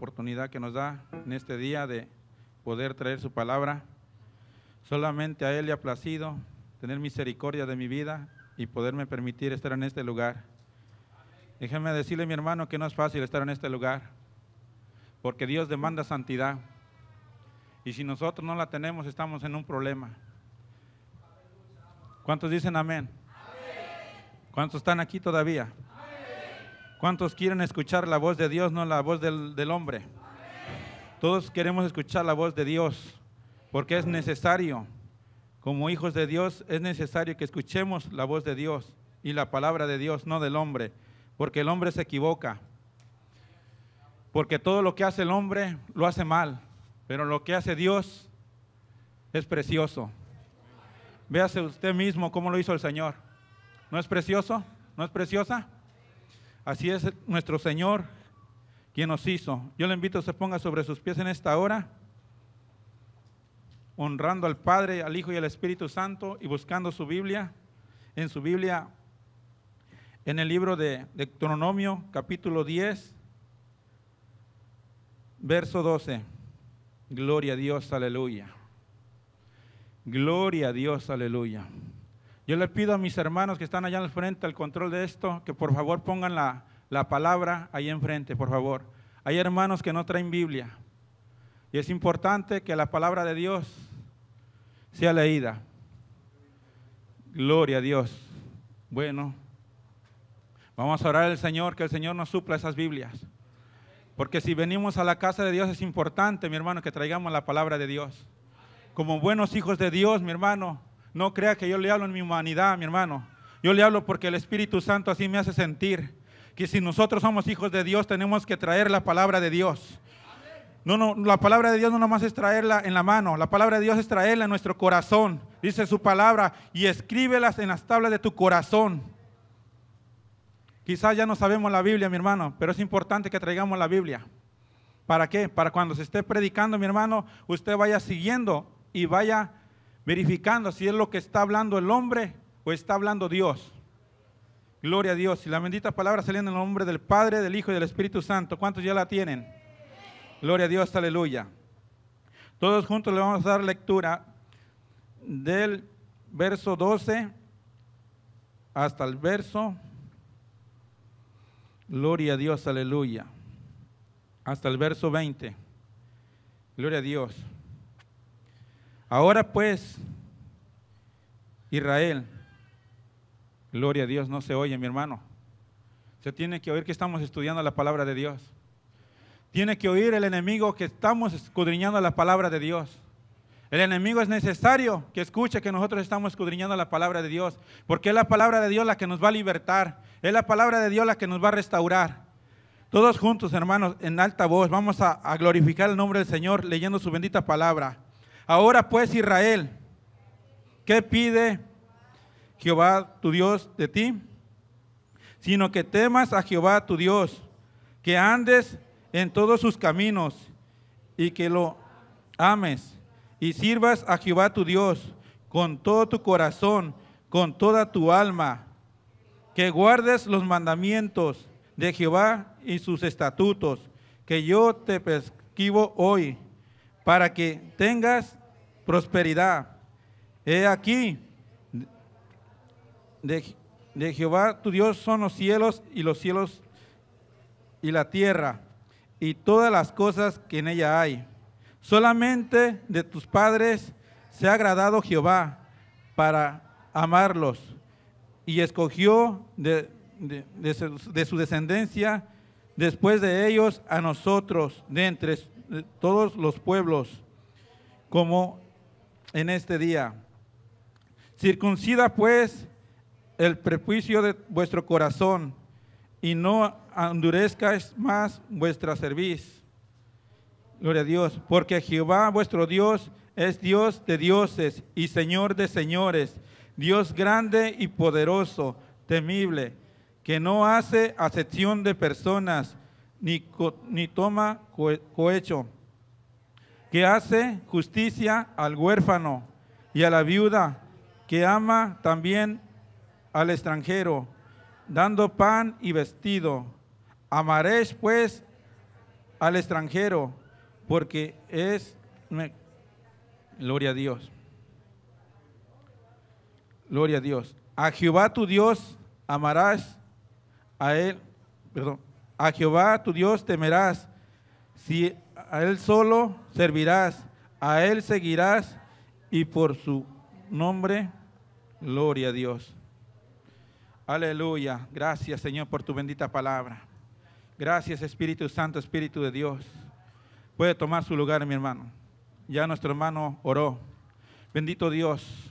oportunidad que nos da en este día de poder traer su palabra. Solamente a Él le ha placido tener misericordia de mi vida y poderme permitir estar en este lugar. Déjeme decirle, mi hermano, que no es fácil estar en este lugar, porque Dios demanda santidad. Y si nosotros no la tenemos, estamos en un problema. ¿Cuántos dicen amén? ¿Cuántos están aquí todavía? ¿Cuántos quieren escuchar la voz de Dios, no la voz del, del hombre? Todos queremos escuchar la voz de Dios, porque es necesario, como hijos de Dios, es necesario que escuchemos la voz de Dios y la palabra de Dios, no del hombre, porque el hombre se equivoca. Porque todo lo que hace el hombre lo hace mal, pero lo que hace Dios es precioso. Véase usted mismo cómo lo hizo el Señor. ¿No es precioso? ¿No es preciosa? Así es nuestro Señor quien nos hizo. Yo le invito a que se ponga sobre sus pies en esta hora, honrando al Padre, al Hijo y al Espíritu Santo y buscando su Biblia. En su Biblia, en el libro de Deuteronomio, capítulo 10, verso 12. Gloria a Dios, aleluya. Gloria a Dios, aleluya. Yo le pido a mis hermanos que están allá al frente al control de esto, que por favor pongan la, la palabra ahí enfrente, por favor. Hay hermanos que no traen Biblia. Y es importante que la palabra de Dios sea leída. Gloria a Dios. Bueno, vamos a orar al Señor, que el Señor nos supla esas Biblias. Porque si venimos a la casa de Dios es importante, mi hermano, que traigamos la palabra de Dios. Como buenos hijos de Dios, mi hermano, no crea que yo le hablo en mi humanidad, mi hermano. Yo le hablo porque el Espíritu Santo así me hace sentir que si nosotros somos hijos de Dios tenemos que traer la palabra de Dios. No, no, la palabra de Dios no nomás es traerla en la mano, la palabra de Dios es traerla en nuestro corazón. Dice su palabra y escríbelas en las tablas de tu corazón. Quizás ya no sabemos la Biblia, mi hermano, pero es importante que traigamos la Biblia. ¿Para qué? Para cuando se esté predicando, mi hermano, usted vaya siguiendo y vaya verificando si es lo que está hablando el hombre o está hablando Dios. Gloria a Dios. Y la bendita palabra saliendo en el nombre del Padre, del Hijo y del Espíritu Santo. ¿Cuántos ya la tienen? Gloria a Dios, aleluya. Todos juntos le vamos a dar lectura del verso 12 hasta el verso. Gloria a Dios, aleluya. Hasta el verso 20. Gloria a Dios. Ahora pues, Israel, gloria a Dios, no se oye, mi hermano. Se tiene que oír que estamos estudiando la palabra de Dios. Tiene que oír el enemigo que estamos escudriñando la palabra de Dios. El enemigo es necesario que escuche que nosotros estamos escudriñando la palabra de Dios, porque es la palabra de Dios la que nos va a libertar, es la palabra de Dios la que nos va a restaurar. Todos juntos, hermanos, en alta voz, vamos a, glorificar el nombre del Señor leyendo su bendita palabra. Ahora pues Israel, ¿qué pide Jehová tu Dios de ti? Sino que temas a Jehová tu Dios, que andes en todos sus caminos y que lo ames y sirvas a Jehová tu Dios con todo tu corazón, con toda tu alma, que guardes los mandamientos de Jehová y sus estatutos, que yo te prescribo hoy, para que tengas prosperidad. He aquí, de, de, Jehová tu Dios son los cielos y los cielos y la tierra y todas las cosas que en ella hay. Solamente de tus padres se ha agradado Jehová para amarlos y escogió de, de, su, su descendencia después de ellos a nosotros de entre todos los pueblos como en este día. Circuncida pues el prejuicio de vuestro corazón y no endurezcáis más vuestra cerviz. Gloria a Dios, porque Jehová vuestro Dios es Dios de dioses y Señor de señores, Dios grande y poderoso, temible, que no hace acepción de personas ni, ni toma cohecho que hace justicia al huérfano y a la viuda, que ama también al extranjero, dando pan y vestido. Amaréis pues al extranjero, porque es... gloria a Dios. Gloria a Dios. A Jehová tu Dios amarás, a Él, perdón, a Jehová tu Dios temerás, si a Él solo servirás, a Él seguirás y por su nombre, gloria a Dios. Aleluya. Gracias Señor por tu bendita palabra. Gracias Espíritu Santo, Espíritu de Dios. Puede tomar su lugar, mi hermano. Ya nuestro hermano oró. Bendito Dios.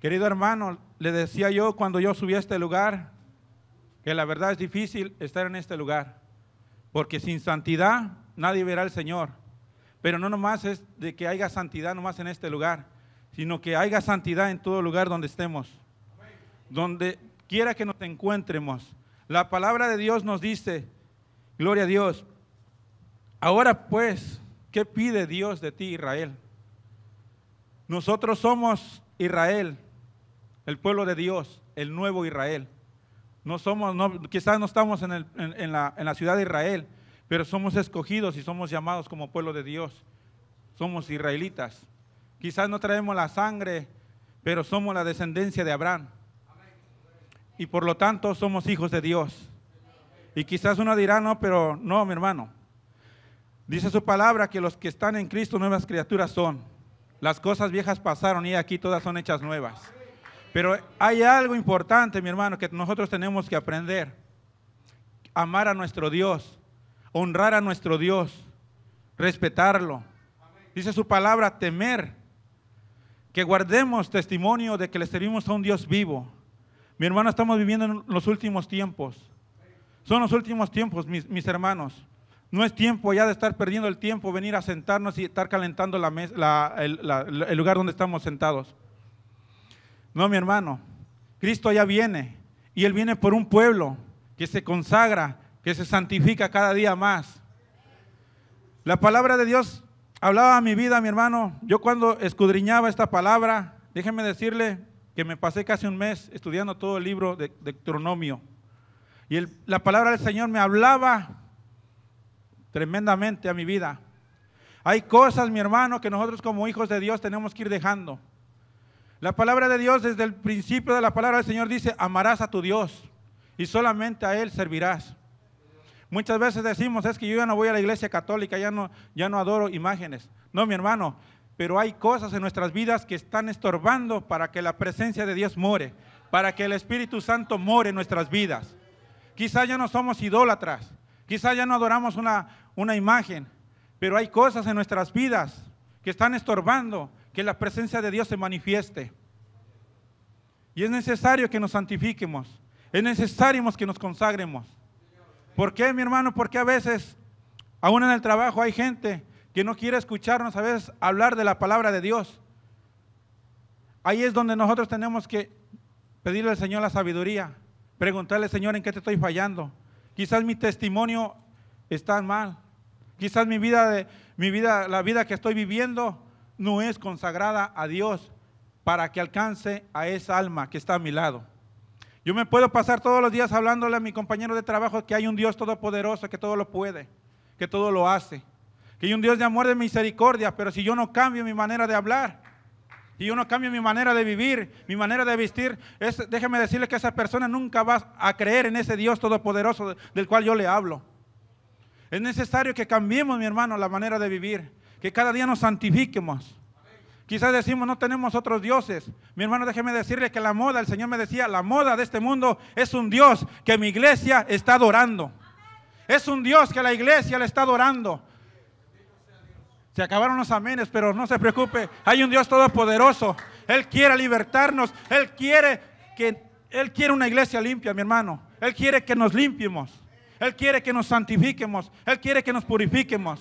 Querido hermano, le decía yo cuando yo subí a este lugar, que la verdad es difícil estar en este lugar, porque sin santidad nadie verá al Señor. Pero no nomás es de que haya santidad nomás en este lugar, sino que haya santidad en todo lugar donde estemos. Donde quiera que nos encuentremos. La palabra de Dios nos dice, gloria a Dios. Ahora pues, ¿qué pide Dios de ti, Israel? Nosotros somos Israel, el pueblo de Dios, el nuevo Israel. No somos, quizás no estamos en, la, en la ciudad de Israel, pero somos escogidos y somos llamados como pueblo de Dios. Somos israelitas. Quizás no traemos la sangre, pero somos la descendencia de Abraham. Y por lo tanto somos hijos de Dios. Y quizás uno dirá, no, pero no, mi hermano. Dice su palabra que los que están en Cristo nuevas criaturas son. Las cosas viejas pasaron y aquí todas son hechas nuevas. Pero hay algo importante, mi hermano, que nosotros tenemos que aprender. Amar a nuestro Dios, honrar a nuestro Dios, respetarlo. Dice su palabra, temer. Que guardemos testimonio de que le servimos a un Dios vivo. Mi hermano, estamos viviendo en los últimos tiempos. Son los últimos tiempos, mis, hermanos. No es tiempo ya de estar perdiendo el tiempo, venir a sentarnos y estar calentando el lugar donde estamos sentados. No, mi hermano, Cristo ya viene y Él viene por un pueblo que se consagra, que se santifica cada día más. La palabra de Dios hablaba a mi vida, mi hermano. Yo cuando escudriñaba esta palabra, déjeme decirle que me pasé casi un mes estudiando todo el libro de Deuteronomio. Y la palabra del Señor me hablaba tremendamente a mi vida. Hay cosas, mi hermano, que nosotros como hijos de Dios tenemos que ir dejando. La palabra de Dios desde el principio de la palabra del Señor dice, amarás a tu Dios y solamente a Él servirás. Muchas veces decimos, es que yo ya no voy a la iglesia católica, ya no, ya no adoro imágenes. No, mi hermano, pero hay cosas en nuestras vidas que están estorbando para que la presencia de Dios more, para que el Espíritu Santo more en nuestras vidas. Quizá ya no somos idólatras, quizá ya no adoramos una, una imagen, pero hay cosas en nuestras vidas que están estorbando que la presencia de Dios se manifieste. Y es necesario que nos santifiquemos. Es necesario que nos consagremos. ¿Por qué, mi hermano? Porque a veces, aún en el trabajo, hay gente que no quiere escucharnos a veces hablar de la palabra de Dios. Ahí es donde nosotros tenemos que pedirle al Señor la sabiduría, preguntarle, Señor, ¿en qué te estoy fallando? Quizás mi testimonio está mal. Quizás mi vida, de, mi vida, la vida que estoy viviendo no es consagrada a Dios para que alcance a esa alma que está a mi lado. Yo me puedo pasar todos los días hablándole a mi compañero de trabajo que hay un Dios todopoderoso, que todo lo puede, que todo lo hace, que hay un Dios de amor, de misericordia, pero si yo no cambio mi manera de hablar, si yo no cambio mi manera de vivir, mi manera de vestir, déjeme decirle que esa persona nunca va a creer en ese Dios todopoderoso del cual yo le hablo. Es necesario que cambiemos, mi hermano, la manera de vivir que cada día nos santifiquemos. Quizás decimos, no tenemos otros dioses. Mi hermano, déjeme decirle que la moda, el Señor me decía, la moda de este mundo es un Dios que mi iglesia está adorando. Es un Dios que la iglesia le está adorando. Se acabaron los amenes, pero no se preocupe. Hay un Dios todopoderoso. Él quiere libertarnos. Él quiere que Él quiere una iglesia limpia, mi hermano. Él quiere que nos limpiemos. Él quiere que nos santifiquemos. Él quiere que nos purifiquemos.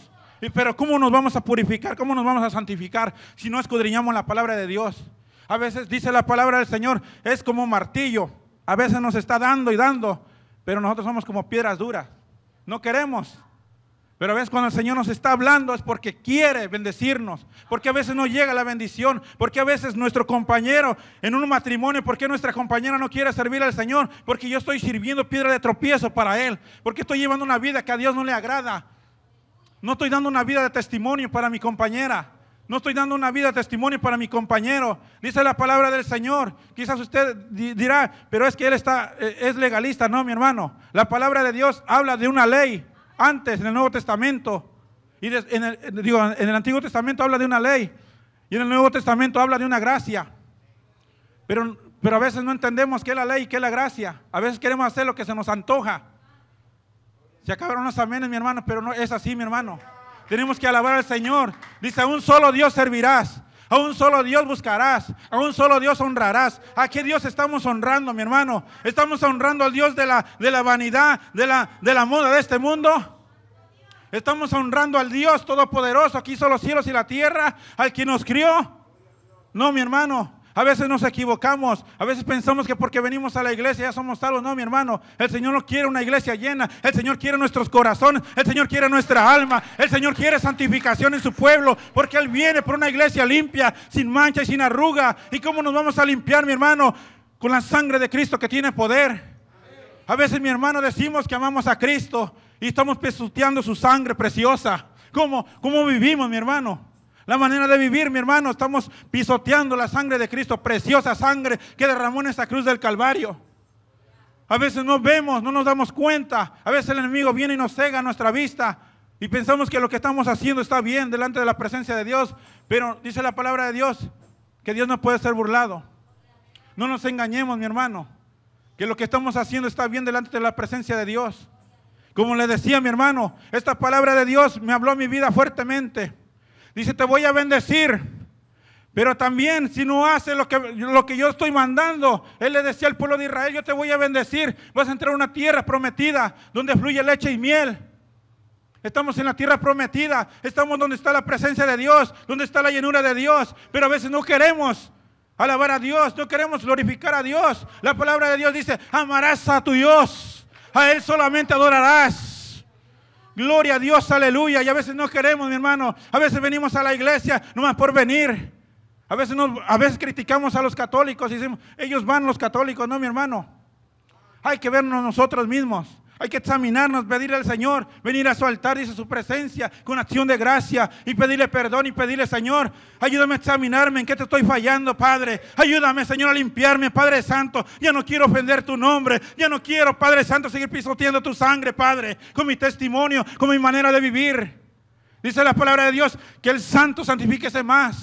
Pero ¿cómo nos vamos a purificar? ¿Cómo nos vamos a santificar si no escudriñamos la palabra de Dios? A veces dice la palabra del Señor, es como martillo. A veces nos está dando y dando, pero nosotros somos como piedras duras. No queremos. Pero a veces cuando el Señor nos está hablando es porque quiere bendecirnos, porque a veces no llega la bendición, porque a veces nuestro compañero en un matrimonio, porque nuestra compañera no quiere servir al Señor, porque yo estoy sirviendo piedra de tropiezo para Él, porque estoy llevando una vida que a Dios no le agrada. No estoy dando una vida de testimonio para mi compañera. No estoy dando una vida de testimonio para mi compañero. Dice la palabra del Señor. Quizás usted dirá, pero es que él está, eh, es legalista. No, mi hermano. La palabra de Dios habla de una ley antes en el Nuevo Testamento. Y en, el, digo, en el Antiguo Testamento habla de una ley. Y en el Nuevo Testamento habla de una gracia. Pero, pero a veces no entendemos qué es la ley y qué es la gracia. A veces queremos hacer lo que se nos antoja. Se acabaron los amenes, mi hermano, pero no es así, mi hermano. Tenemos que alabar al Señor. Dice, a un solo Dios servirás. A un solo Dios buscarás. A un solo Dios honrarás. ¿A qué Dios estamos honrando, mi hermano? ¿Estamos honrando al Dios de la, de la vanidad, de la, de la moda de este mundo? Estamos honrando al Dios Todopoderoso, aquí son los cielos y la tierra, al que nos crió. No, mi hermano. A veces nos equivocamos, a veces pensamos que porque venimos a la iglesia ya somos salvos. No, mi hermano, el Señor no quiere una iglesia llena, el Señor quiere nuestros corazones, el Señor quiere nuestra alma, el Señor quiere santificación en su pueblo, porque Él viene por una iglesia limpia, sin mancha y sin arruga. ¿Y cómo nos vamos a limpiar, mi hermano? Con la sangre de Cristo que tiene poder. A veces, mi hermano, decimos que amamos a Cristo y estamos pesuteando su sangre preciosa. ¿Cómo, cómo vivimos, mi hermano? La manera de vivir, mi hermano, estamos pisoteando la sangre de Cristo, preciosa sangre que derramó en esa cruz del Calvario. A veces no vemos, no nos damos cuenta. A veces el enemigo viene y nos cega nuestra vista y pensamos que lo que estamos haciendo está bien delante de la presencia de Dios. Pero dice la palabra de Dios que Dios no puede ser burlado. No nos engañemos, mi hermano, que lo que estamos haciendo está bien delante de la presencia de Dios. Como le decía mi hermano, esta palabra de Dios me habló a mi vida fuertemente. Dice, te voy a bendecir. Pero también si no haces lo que, lo que yo estoy mandando, Él le decía al pueblo de Israel, yo te voy a bendecir. Vas a entrar a una tierra prometida donde fluye leche y miel. Estamos en la tierra prometida, estamos donde está la presencia de Dios, donde está la llenura de Dios, pero a veces no queremos alabar a Dios, no queremos glorificar a Dios. La palabra de Dios dice, amarás a tu Dios, a Él solamente adorarás. Gloria a Dios, aleluya. Y a veces no queremos, mi hermano. A veces venimos a la iglesia nomás por venir. A veces, a veces criticamos a los católicos y decimos, ellos van los católicos, no, mi hermano. Hay que vernos nosotros mismos. Hay que examinarnos, pedirle al Señor, venir a su altar, dice su presencia, con acción de gracia y pedirle perdón y pedirle, Señor, ayúdame a examinarme en qué te estoy fallando, Padre. Ayúdame, Señor, a limpiarme, Padre Santo. Ya no quiero ofender tu nombre. Ya no quiero, Padre Santo, seguir pisoteando tu sangre, Padre, con mi testimonio, con mi manera de vivir. Dice la palabra de Dios que el santo santifíquese más.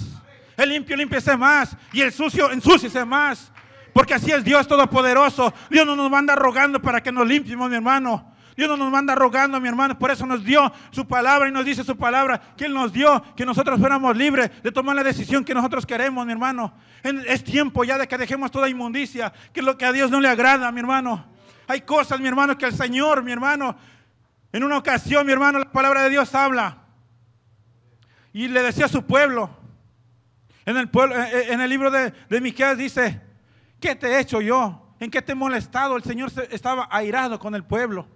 El limpio limpiese más. Y el sucio ensúciese más. Porque así es Dios Todopoderoso. Dios no nos manda rogando para que nos limpiemos, mi hermano. Dios no nos manda rogando, mi hermano. Por eso nos dio su palabra y nos dice su palabra que Él nos dio, que nosotros fuéramos libres de tomar la decisión que nosotros queremos, mi hermano. Es tiempo ya de que dejemos toda inmundicia, que lo que a Dios no le agrada, mi hermano. Hay cosas, mi hermano, que el Señor, mi hermano, en una ocasión, mi hermano, la palabra de Dios habla. Y le decía a su pueblo, en el, pueblo, en el libro de, de Miqueas dice, ¿Qué te he hecho yo? ¿En qué te he molestado? El Señor estaba airado con el pueblo.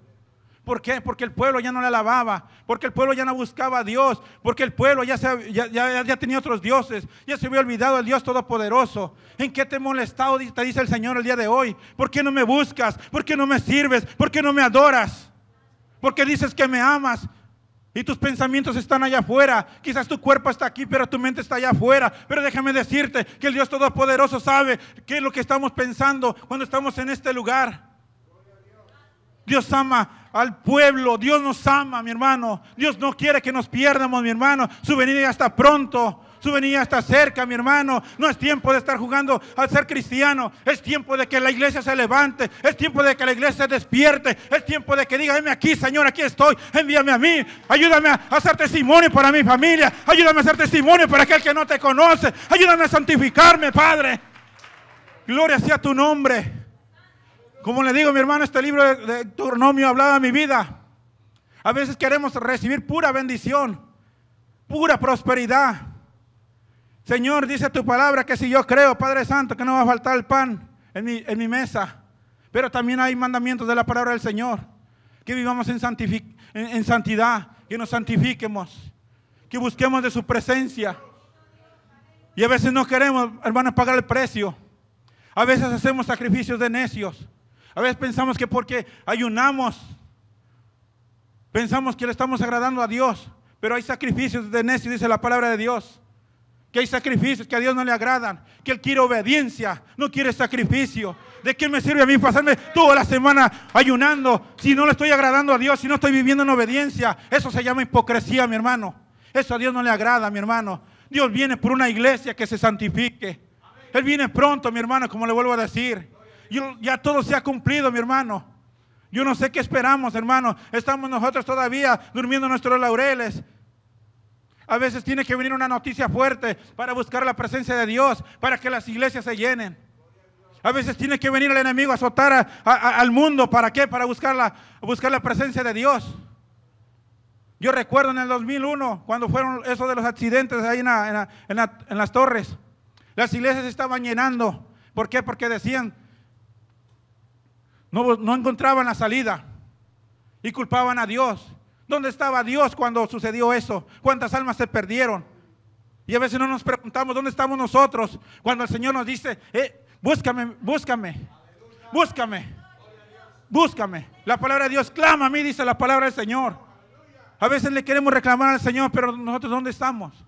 ¿Por qué? Porque el pueblo ya no le alababa, porque el pueblo ya no buscaba a Dios, porque el pueblo ya, ya, tenía otros dioses, ya se había olvidado del Dios Todopoderoso. ¿En qué te he molestado? Te dice el Señor el día de hoy. ¿Por qué no me buscas? ¿Por qué no me sirves? ¿Por qué no me adoras? ¿Por qué dices que me amas? Y tus pensamientos están allá afuera. Quizás tu cuerpo está aquí, pero tu mente está allá afuera. Pero déjame decirte que el Dios Todopoderoso sabe qué es lo que estamos pensando cuando estamos en este lugar. Dios ama al pueblo, Dios nos ama, mi hermano. Dios no quiere que nos pierdamos, mi hermano. Su venida ya está pronto. Su venida está cerca, mi hermano. No es tiempo de estar jugando al ser cristiano. Es tiempo de que la iglesia se levante. Es tiempo de que la iglesia se despierte. Es tiempo de que diga, heme aquí, Señor, aquí estoy. Envíame a mí. Ayúdame a hacer testimonio para mi familia. Ayúdame a hacer testimonio para aquel que no te conoce. Ayúdame a santificarme, Padre. Gloria sea tu nombre. Como le digo, mi hermano, este libro de, Turnomio hablaba mi vida. A veces queremos recibir pura bendición, pura prosperidad. Señor, dice tu palabra que si yo creo, Padre Santo, que no va a faltar el pan en mi, mesa. Pero también hay mandamientos de la palabra del Señor. Que vivamos en, en santidad, que nos santifiquemos, que busquemos de su presencia. Y a veces no queremos, hermanos, pagar el precio. A veces hacemos sacrificios de necios. A veces pensamos que porque ayunamos, pensamos que le estamos agradando a Dios. Pero hay sacrificios de necio, dice la palabra de Dios. Que hay sacrificios que a Dios no le agradan. Que Él quiere obediencia, no quiere sacrificio. ¿De qué me sirve a mí pasarme toda la semana ayunando si no le estoy agradando a Dios, si no estoy viviendo en obediencia? Eso se llama hipocresía, mi hermano. Eso a Dios no le agrada, mi hermano. Dios viene por una iglesia que se santifique. Él viene pronto, mi hermano, como le vuelvo a decir. ya todo se ha cumplido, mi hermano. Yo no sé qué esperamos, hermano. Estamos nosotros todavía durmiendo nuestros laureles. A veces tiene que venir una noticia fuerte para buscar la presencia de Dios, para que las iglesias se llenen. A veces tiene que venir el enemigo a azotar al mundo. ¿Para qué? Para buscar la, buscar la presencia de Dios. Yo recuerdo en el 2001, cuando fueron esos de los accidentes ahí en, las torres. Las iglesias estaban llenando. ¿Por qué? Porque decían, no encontraban la salida y culpaban a Dios. ¿Dónde estaba Dios cuando sucedió eso? ¿Cuántas almas se perdieron? Y a veces no nos preguntamos, ¿dónde estamos nosotros? Cuando el Señor nos dice, eh, búscame, búscame, búscame, búscame. La palabra de Dios clama a mí, dice la palabra del Señor. A veces le queremos reclamar al Señor, pero nosotros ¿dónde estamos?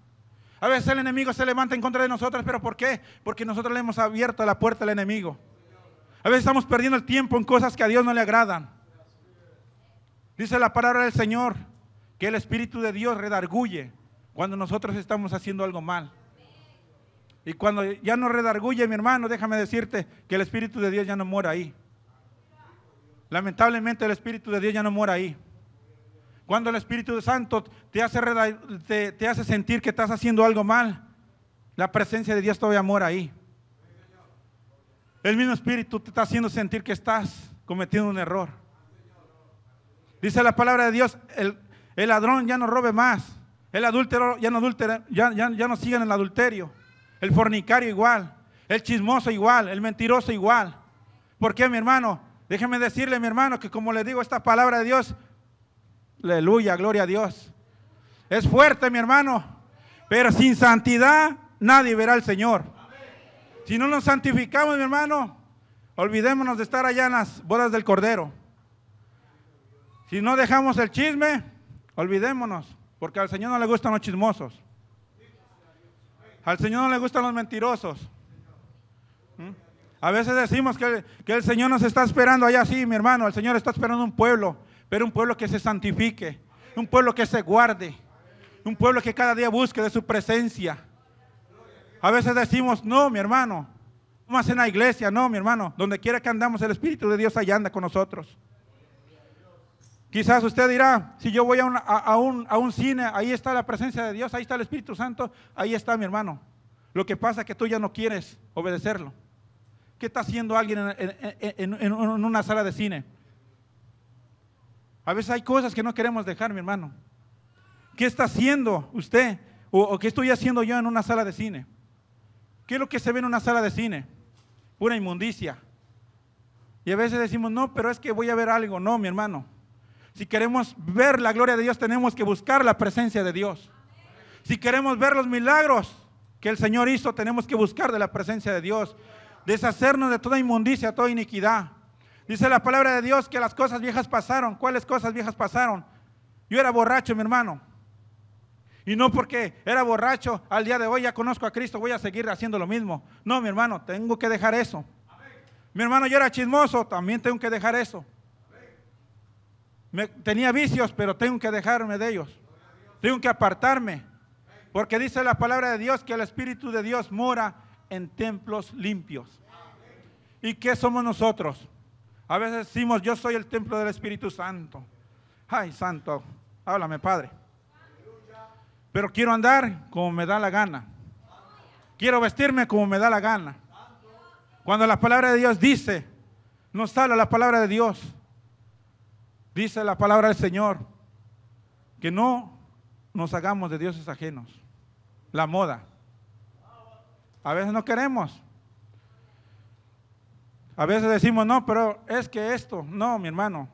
A veces el enemigo se levanta en contra de nosotros, pero ¿por qué? Porque nosotros le hemos abierto la puerta al enemigo. A veces estamos perdiendo el tiempo en cosas que a Dios no le agradan. Dice la palabra del Señor que el Espíritu de Dios redarguye cuando nosotros estamos haciendo algo mal. Y cuando ya no redarguye, mi hermano, déjame decirte que el Espíritu de Dios ya no mora ahí. Lamentablemente el Espíritu de Dios ya no mora ahí. Cuando el Espíritu Santo te hace, te, hace sentir que estás haciendo algo mal, la presencia de Dios todavía mora ahí. El mismo Espíritu te está haciendo sentir que estás cometiendo un error. Dice la palabra de Dios, el, ladrón ya no robe más. El adúltero ya no, adultera, ya, ya, ya no sigue en el adulterio. El fornicario igual. El chismoso igual. El mentiroso igual. ¿Por qué, mi hermano? Déjeme decirle, mi hermano, que como le digo, esta palabra de Dios Aleluya, gloria a Dios. Es fuerte, mi hermano. Pero sin santidad nadie verá al Señor. Si no nos santificamos, mi hermano, olvidémonos de estar allá en las bodas del Cordero. Si no dejamos el chisme, olvidémonos, porque al Señor no le gustan los chismosos. Al Señor no le gustan los mentirosos. ¿Mm? A veces decimos que, que, el Señor nos está esperando allá, sí, mi hermano, el Señor está esperando un pueblo pero un pueblo que se santifique, un pueblo que se guarde, un pueblo que cada día busque de su presencia. A veces decimos, no, mi hermano, más en la iglesia, no, mi hermano, donde quiera que andamos, el Espíritu de Dios allá anda con nosotros. Quizás usted dirá, si yo voy a un, a, un, cine, ahí está la presencia de Dios, ahí está el Espíritu Santo, ahí está mi hermano. Lo que pasa es que tú ya no quieres obedecerlo. ¿Qué está haciendo alguien en una sala de cine? A veces hay cosas que no queremos dejar, mi hermano. ¿Qué está haciendo usted? ¿O, qué estoy haciendo yo en una sala de cine? ¿Qué es lo que se ve en una sala de cine? Pura inmundicia. Y a veces decimos, no, pero es que voy a ver algo. No, mi hermano. Si queremos ver la gloria de Dios, tenemos que buscar la presencia de Dios. Si queremos ver los milagros que el Señor hizo, tenemos que buscar de la presencia de Dios. Deshacernos de toda inmundicia, toda iniquidad. Dice la palabra de Dios que las cosas viejas pasaron. ¿Cuáles cosas viejas pasaron? Yo era borracho, mi hermano. Y no porque era borracho, al día de hoy ya conozco a Cristo, voy a seguir haciendo lo mismo. No, mi hermano, tengo que dejar eso. Mi hermano, yo era chismoso, también tengo que dejar eso. Tenía vicios, pero tengo que dejarme de ellos. Tengo que apartarme. Porque dice la palabra de Dios que el Espíritu de Dios mora en templos limpios. ¿Y qué somos nosotros? A veces decimos, yo soy el templo del Espíritu Santo. Ay, santo, háblame, Padre. Pero quiero andar como me da la gana. Quiero vestirme como me da la gana. Cuando la palabra de Dios dice, nos habla la palabra de Dios. Dice la palabra del Señor, que no nos hagamos de dioses ajenos. La moda. A veces no queremos. A veces decimos, no, pero es que esto, no, mi hermano.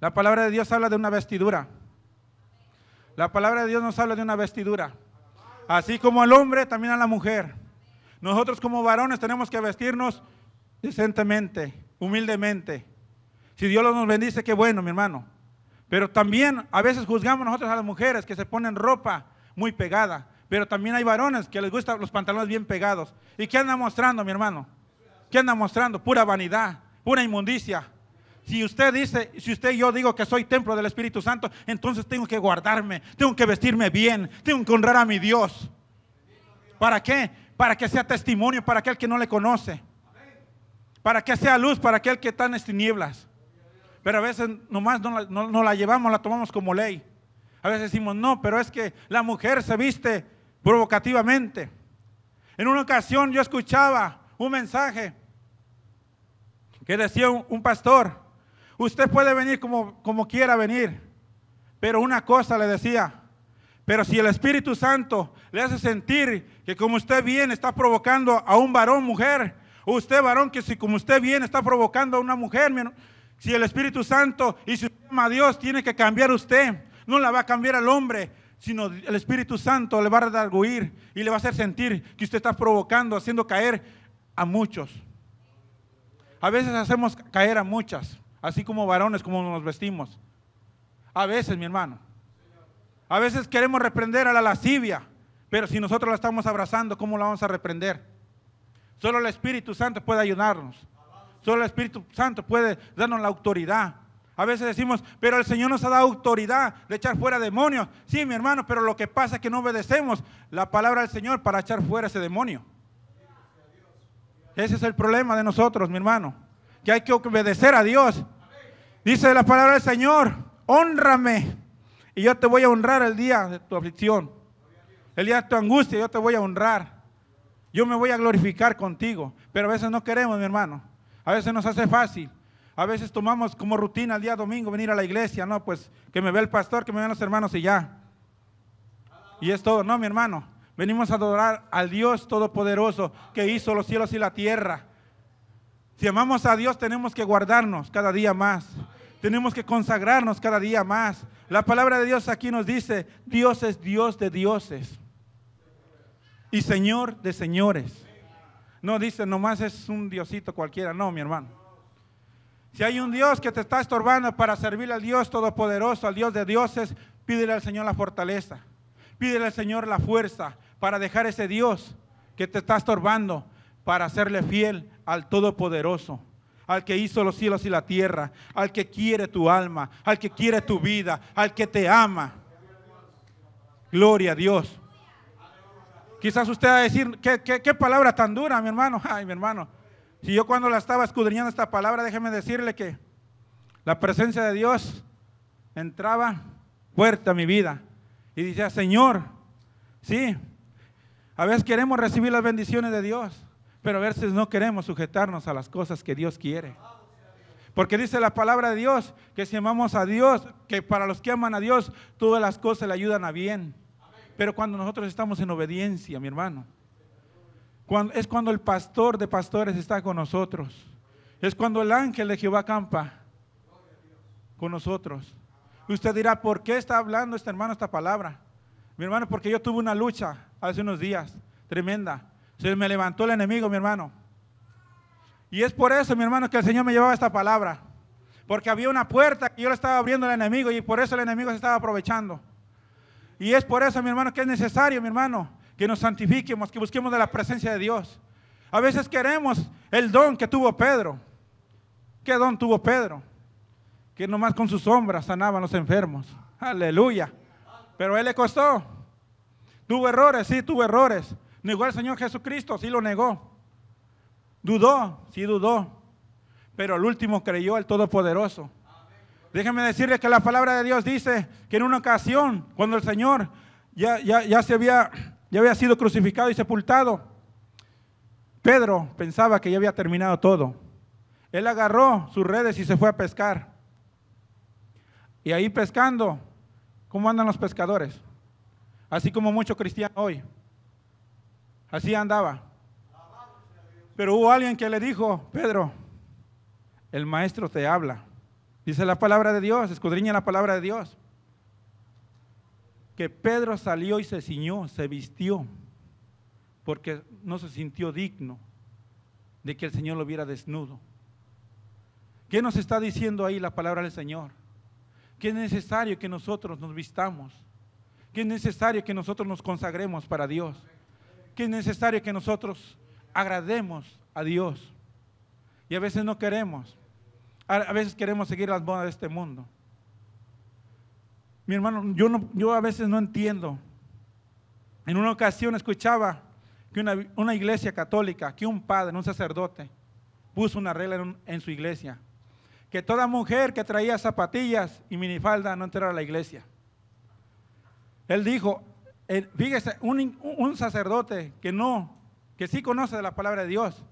La palabra de Dios habla de una vestidura. La palabra de Dios nos habla de una vestidura. Así como el hombre, también a la mujer. Nosotros como varones tenemos que vestirnos decentemente, humildemente. Si Dios nos bendice, qué bueno, mi hermano. Pero también a veces juzgamos nosotros a las mujeres que se ponen ropa muy pegada. Pero también hay varones que les gustan los pantalones bien pegados. ¿Y qué andan mostrando, mi hermano? ¿Qué andan mostrando? Pura vanidad, pura inmundicia. Si usted dice, si usted y yo digo que soy templo del Espíritu Santo, entonces tengo que guardarme, tengo que vestirme bien, tengo que honrar a mi Dios. ¿Para qué? Para que sea testimonio para aquel que no le conoce. Para que sea luz para aquel que está en las tinieblas. Pero a veces nomás no la, no, la llevamos, la tomamos como ley. A veces decimos, no, pero es que la mujer se viste provocativamente. En una ocasión yo escuchaba un mensaje que decía un, pastor, usted puede venir como, como quiera venir, pero una cosa le decía, pero si el Espíritu Santo le hace sentir que como usted viene está provocando a un varón, mujer, usted varón que si como usted viene está provocando a una mujer, si el Espíritu Santo y si usted a Dios, tiene que cambiar usted. No la va a cambiar al hombre, sino el Espíritu Santo le va a redarguir y le va a hacer sentir que usted está provocando, haciendo caer a muchos. A veces hacemos caer a muchas, así como varones, como nos vestimos. A veces, mi hermano. A veces queremos reprender a la lascivia, pero si nosotros la estamos abrazando, ¿cómo la vamos a reprender? Solo el Espíritu Santo puede ayudarnos. Solo el Espíritu Santo puede darnos la autoridad. A veces decimos, pero el Señor nos ha dado autoridad de echar fuera demonios. Sí, mi hermano, pero lo que pasa es que no obedecemos la palabra del Señor para echar fuera ese demonio. Ese es el problema de nosotros, mi hermano. Que hay que obedecer a Dios. Dice la palabra del Señor, honrame y yo te voy a honrar el día de tu aflicción. El día de tu angustia yo te voy a honrar. Yo me voy a glorificar contigo. Pero a veces no queremos, mi hermano. A veces nos hace fácil. A veces tomamos como rutina el día domingo venir a la iglesia. No, pues que me ve el pastor, que me vean los hermanos y ya. Y es todo. No, mi hermano. Venimos a adorar al Dios Todopoderoso que hizo los cielos y la tierra. Si amamos a Dios tenemos que guardarnos cada día más. Tenemos que consagrarnos cada día más. La palabra de Dios aquí nos dice, Dios es Dios de dioses y Señor de señores. No dice, nomás es un diosito cualquiera, no, mi hermano. Si hay un Dios que te está estorbando para servir al Dios Todopoderoso, al Dios de dioses, pídele al Señor la fortaleza. Pídele al Señor la fuerza para dejar ese Dios que te está estorbando para serle fiel al Todopoderoso, al que hizo los cielos y la tierra, al que quiere tu alma, al que quiere tu vida, al que te ama. Gloria a Dios. Quizás usted va a decir, ¿qué, palabra tan dura, mi hermano? Ay, mi hermano. Si yo cuando la estaba escudriñando esta palabra, déjeme decirle que la presencia de Dios entraba fuerte a mi vida. Y decía, Señor, sí, a veces queremos recibir las bendiciones de Dios, pero a veces no queremos sujetarnos a las cosas que Dios quiere. Porque dice la palabra de Dios que si amamos a Dios, que para los que aman a Dios, todas las cosas le ayudan a bien. Pero cuando nosotros estamos en obediencia, mi hermano, es cuando el pastor de pastores está con nosotros. Es cuando el ángel de Jehová campa con nosotros. Usted dirá, ¿por qué está hablando este hermano esta palabra? Mi hermano, porque yo tuve una lucha hace unos días, tremenda. Se me levantó el enemigo, mi hermano. Y es por eso, mi hermano, que el Señor me llevaba esta palabra. Porque había una puerta que yo le estaba abriendo al enemigo y por eso el enemigo se estaba aprovechando. Y es por eso, mi hermano, que es necesario, mi hermano, que nos santifiquemos, que busquemos de la presencia de Dios. A veces queremos el don que tuvo Pedro. ¿Qué don tuvo Pedro? Que nomás con sus sombras sanaban los enfermos. Aleluya. Pero a él le costó. Tuvo errores, sí, tuvo errores. Negó al Señor Jesucristo, sí lo negó. Dudó, sí dudó. Pero al último creyó al Todopoderoso. Déjeme decirle que la palabra de Dios dice que en una ocasión, cuando el Señor ya, ya, se había, ya había sido crucificado y sepultado, Pedro pensaba que ya había terminado todo. Él agarró sus redes y se fue a pescar. Y ahí pescando, ¿cómo andan los pescadores? Así como muchos cristianos hoy. Así andaba. Pero hubo alguien que le dijo, Pedro, el maestro te habla. Dice la palabra de Dios, escudriña la palabra de Dios. Que Pedro salió y se ciñó, se vistió, porque no se sintió digno de que el Señor lo viera desnudo. ¿Qué nos está diciendo ahí la palabra del Señor? que es necesario que nosotros nos vistamos, que es necesario que nosotros nos consagremos para Dios, que es necesario que nosotros agrademos a Dios. Y a veces no queremos, a veces queremos seguir las modas de este mundo. Mi hermano, yo, a veces no entiendo. En una ocasión escuchaba que una, iglesia católica, que un padre, un sacerdote, puso una regla en, su iglesia, que toda mujer que traía zapatillas y minifalda no entrara a la iglesia. Él dijo, eh, fíjese, un, sacerdote que no, que sí conoce de la palabra de Dios,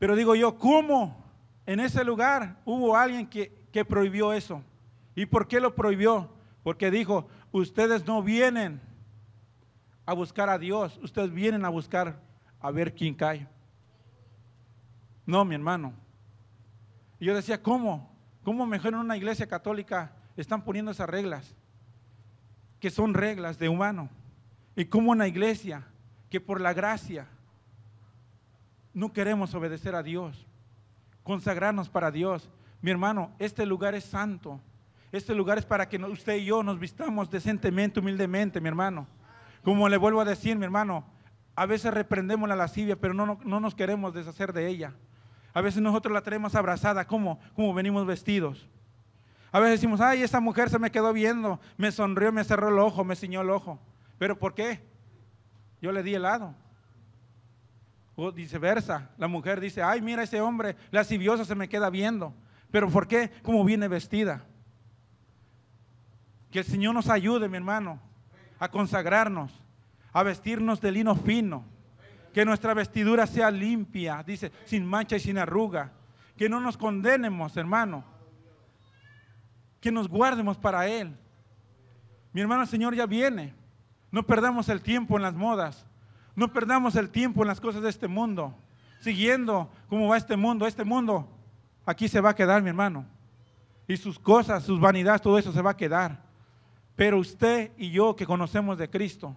pero digo yo, ¿cómo en ese lugar hubo alguien que, prohibió eso? ¿Y por qué lo prohibió? Porque dijo, ustedes no vienen a buscar a Dios, ustedes vienen a buscar a ver quién cae. No, mi hermano. Y yo decía, ¿cómo? ¿Cómo mejor en una iglesia católica están poniendo esas reglas? Que son reglas de humano. Y como una iglesia que por la gracia no queremos obedecer a Dios, consagrarnos para Dios. Mi hermano, este lugar es santo. Este lugar es para que usted y yo nos vistamos decentemente, humildemente, mi hermano. Como le vuelvo a decir, mi hermano, a veces reprendemos la lascivia, pero no, no, nos queremos deshacer de ella. A veces nosotros la tenemos abrazada, como, como venimos vestidos. A veces decimos, ay, esa mujer se me quedó viendo, me sonrió, me cerró el ojo, me ciñó el ojo. ¿Pero por qué? Yo le di helado. O viceversa, la mujer dice, ay, mira ese hombre, lascivioso se me queda viendo. ¿Pero por qué? Como viene vestida. Que el Señor nos ayude, mi hermano, a consagrarnos, a vestirnos de lino fino. Que nuestra vestidura sea limpia, dice, sin mancha y sin arruga. Que no nos condenemos, hermano. Que nos guardemos para Él. Mi hermano, el Señor ya viene. No perdamos el tiempo en las modas. No perdamos el tiempo en las cosas de este mundo. Siguiendo cómo va este mundo. Este mundo aquí se va a quedar, mi hermano. Y sus cosas, sus vanidades, todo eso se va a quedar. Pero usted y yo que conocemos de Cristo,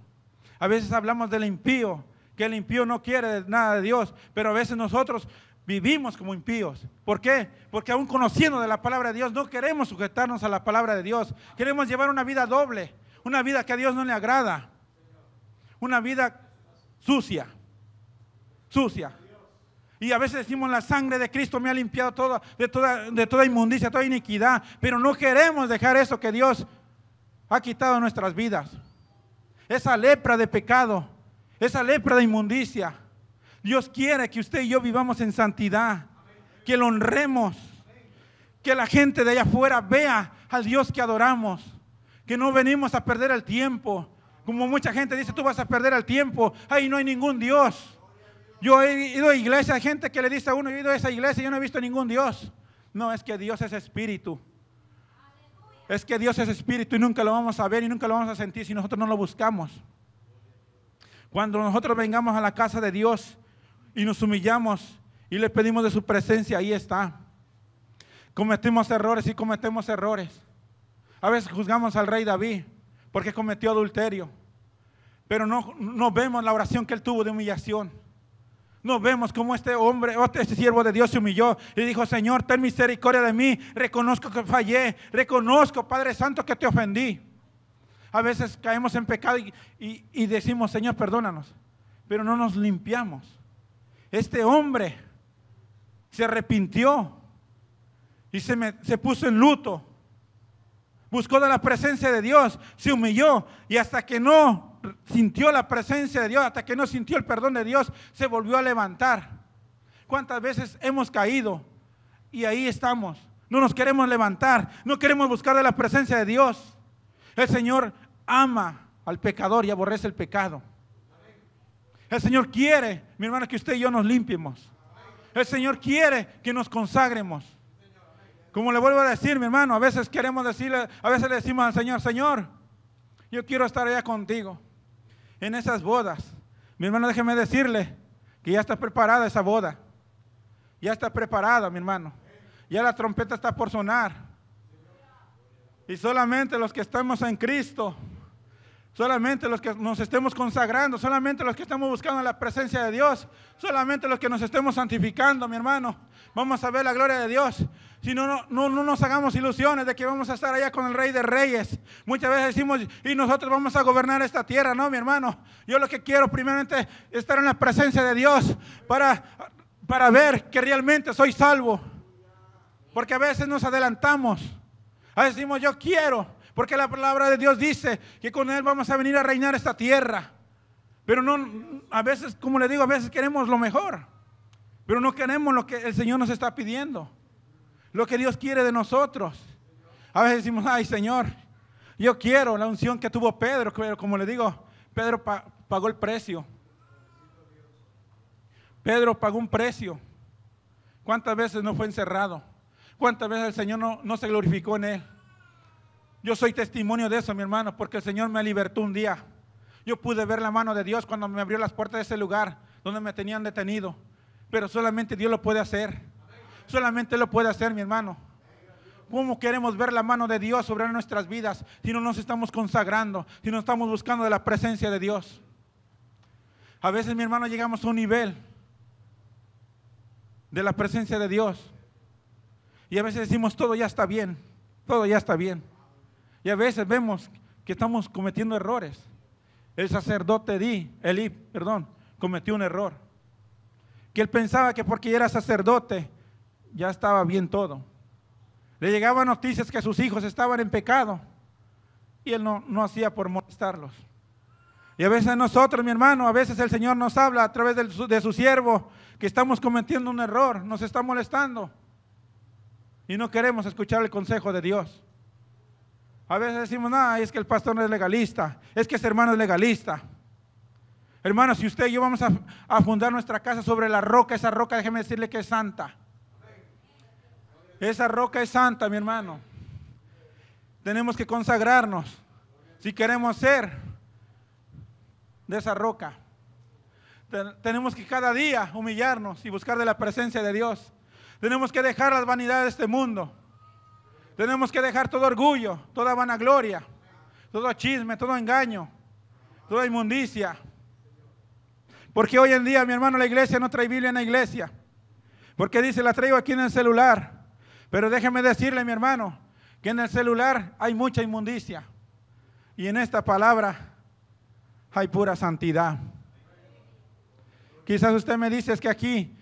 a veces hablamos del impío, que el impío no quiere nada de Dios, pero a veces nosotros vivimos como impíos. ¿Por qué? Porque aún conociendo de la palabra de Dios, no queremos sujetarnos a la palabra de Dios. Queremos llevar una vida doble, una vida que a Dios no le agrada, una vida sucia, sucia. Y a veces decimos, la sangre de Cristo me ha limpiado todo, de, toda, de toda inmundicia, toda iniquidad, pero no queremos dejar eso que Dios ha quitado nuestras vidas. Esa lepra de pecado, esa lepra de inmundicia. Dios quiere que usted y yo vivamos en santidad, que lo honremos, que la gente de allá afuera vea al Dios que adoramos, que no venimos a perder el tiempo. Como mucha gente dice, tú vas a perder el tiempo, ahí no hay ningún Dios. Yo he ido a iglesia, hay gente que le dice a uno, he ido a esa iglesia y yo no he visto ningún Dios. No, es que Dios es espíritu. Es que Dios es espíritu y nunca lo vamos a ver y nunca lo vamos a sentir si nosotros no lo buscamos. Cuando nosotros vengamos a la casa de Dios y nos humillamos y le pedimos de su presencia, ahí está. Cometimos errores y cometemos errores. A veces juzgamos al rey David porque cometió adulterio, pero no, vemos la oración que él tuvo de humillación. No vemos cómo este hombre, este siervo de Dios se humilló y dijo, Señor, ten misericordia de mí, reconozco que fallé, reconozco, Padre Santo, que te ofendí. A veces caemos en pecado y, decimos, Señor, perdónanos, pero no nos limpiamos. Este hombre se arrepintió y se, se puso en luto. Buscó de la presencia de Dios, se humilló y hasta que no sintió la presencia de Dios, hasta que no sintió el perdón de Dios, se volvió a levantar. ¿Cuántas veces hemos caído? Y ahí estamos. No nos queremos levantar, no queremos buscar de la presencia de Dios. El Señor ama al pecador y aborrece el pecado. El Señor quiere, mi hermano, que usted y yo nos limpiemos. El Señor quiere que nos consagremos. Como le vuelvo a decir, mi hermano, a veces queremos decirle, a veces le decimos al Señor, Señor, yo quiero estar allá contigo en esas bodas. Mi hermano, déjeme decirle que ya está preparada esa boda. Ya está preparada, mi hermano. Ya la trompeta está por sonar. Y solamente los que estamos en Cristo Solamente los que nos estemos consagrando, solamente los que estemos buscando la presencia de Dios, solamente los que nos estemos santificando, mi hermano, vamos a ver la gloria de Dios. Si no, no, no, no nos hagamos ilusiones de que vamos a estar allá con el Rey de Reyes. Muchas veces decimos, y nosotros vamos a gobernar esta tierra, no, mi hermano. Yo lo que quiero primeramente es estar en la presencia de Dios para, para ver que realmente soy salvo. Porque a veces nos adelantamos. A veces decimos, yo quiero, porque la palabra de Dios dice que con Él vamos a venir a reinar esta tierra. Pero no, a veces, como le digo, a veces queremos lo mejor. Pero no queremos lo que el Señor nos está pidiendo. Lo que Dios quiere de nosotros. A veces decimos, ay Señor, yo quiero la unción que tuvo Pedro. Pero como le digo, Pedro pagó el precio. Pedro pagó un precio. ¿Cuántas veces no fue encerrado? ¿Cuántas veces el Señor no, no se glorificó en él? Yo soy testimonio de eso, mi hermano, porque el Señor me libertó un día. Yo pude ver la mano de Dios cuando me abrió las puertas de ese lugar donde me tenían detenido. Pero solamente Dios lo puede hacer. Solamente lo puede hacer, mi hermano. ¿Cómo queremos ver la mano de Dios sobre nuestras vidas si no nos estamos consagrando, si no estamos buscando la presencia de Dios? A veces, mi hermano, llegamos a un nivel de la presencia de Dios. Y a veces decimos, todo ya está bien, todo ya está bien. Y a veces vemos que estamos cometiendo errores. El sacerdote Di, Eli, perdón, cometió un error. Que él pensaba que porque era sacerdote ya estaba bien todo. Le llegaban noticias que sus hijos estaban en pecado y él no, no hacía por molestarlos. Y a veces nosotros, mi hermano, a veces el Señor nos habla a través de su, de su siervo que estamos cometiendo un error, nos está molestando y no queremos escuchar el consejo de Dios. A veces decimos, no, es que el pastor no es legalista, es que ese hermano es legalista. Hermano, si usted y yo vamos a, fundar nuestra casa sobre la roca, esa roca déjeme decirle que es santa. Esa roca es santa, mi hermano. Tenemos que consagrarnos si queremos ser de esa roca. Tenemos que cada día humillarnos y buscar de la presencia de Dios. Tenemos que dejar las vanidades de este mundo. Tenemos que dejar todo orgullo, toda vanagloria, todo chisme, todo engaño, toda inmundicia. Porque hoy en día, mi hermano, la iglesia no trae Biblia en la iglesia. Porque dice, la traigo aquí en el celular. Pero déjeme decirle, mi hermano, que en el celular hay mucha inmundicia. Y en esta palabra hay pura santidad. Quizás usted me dice es que aquí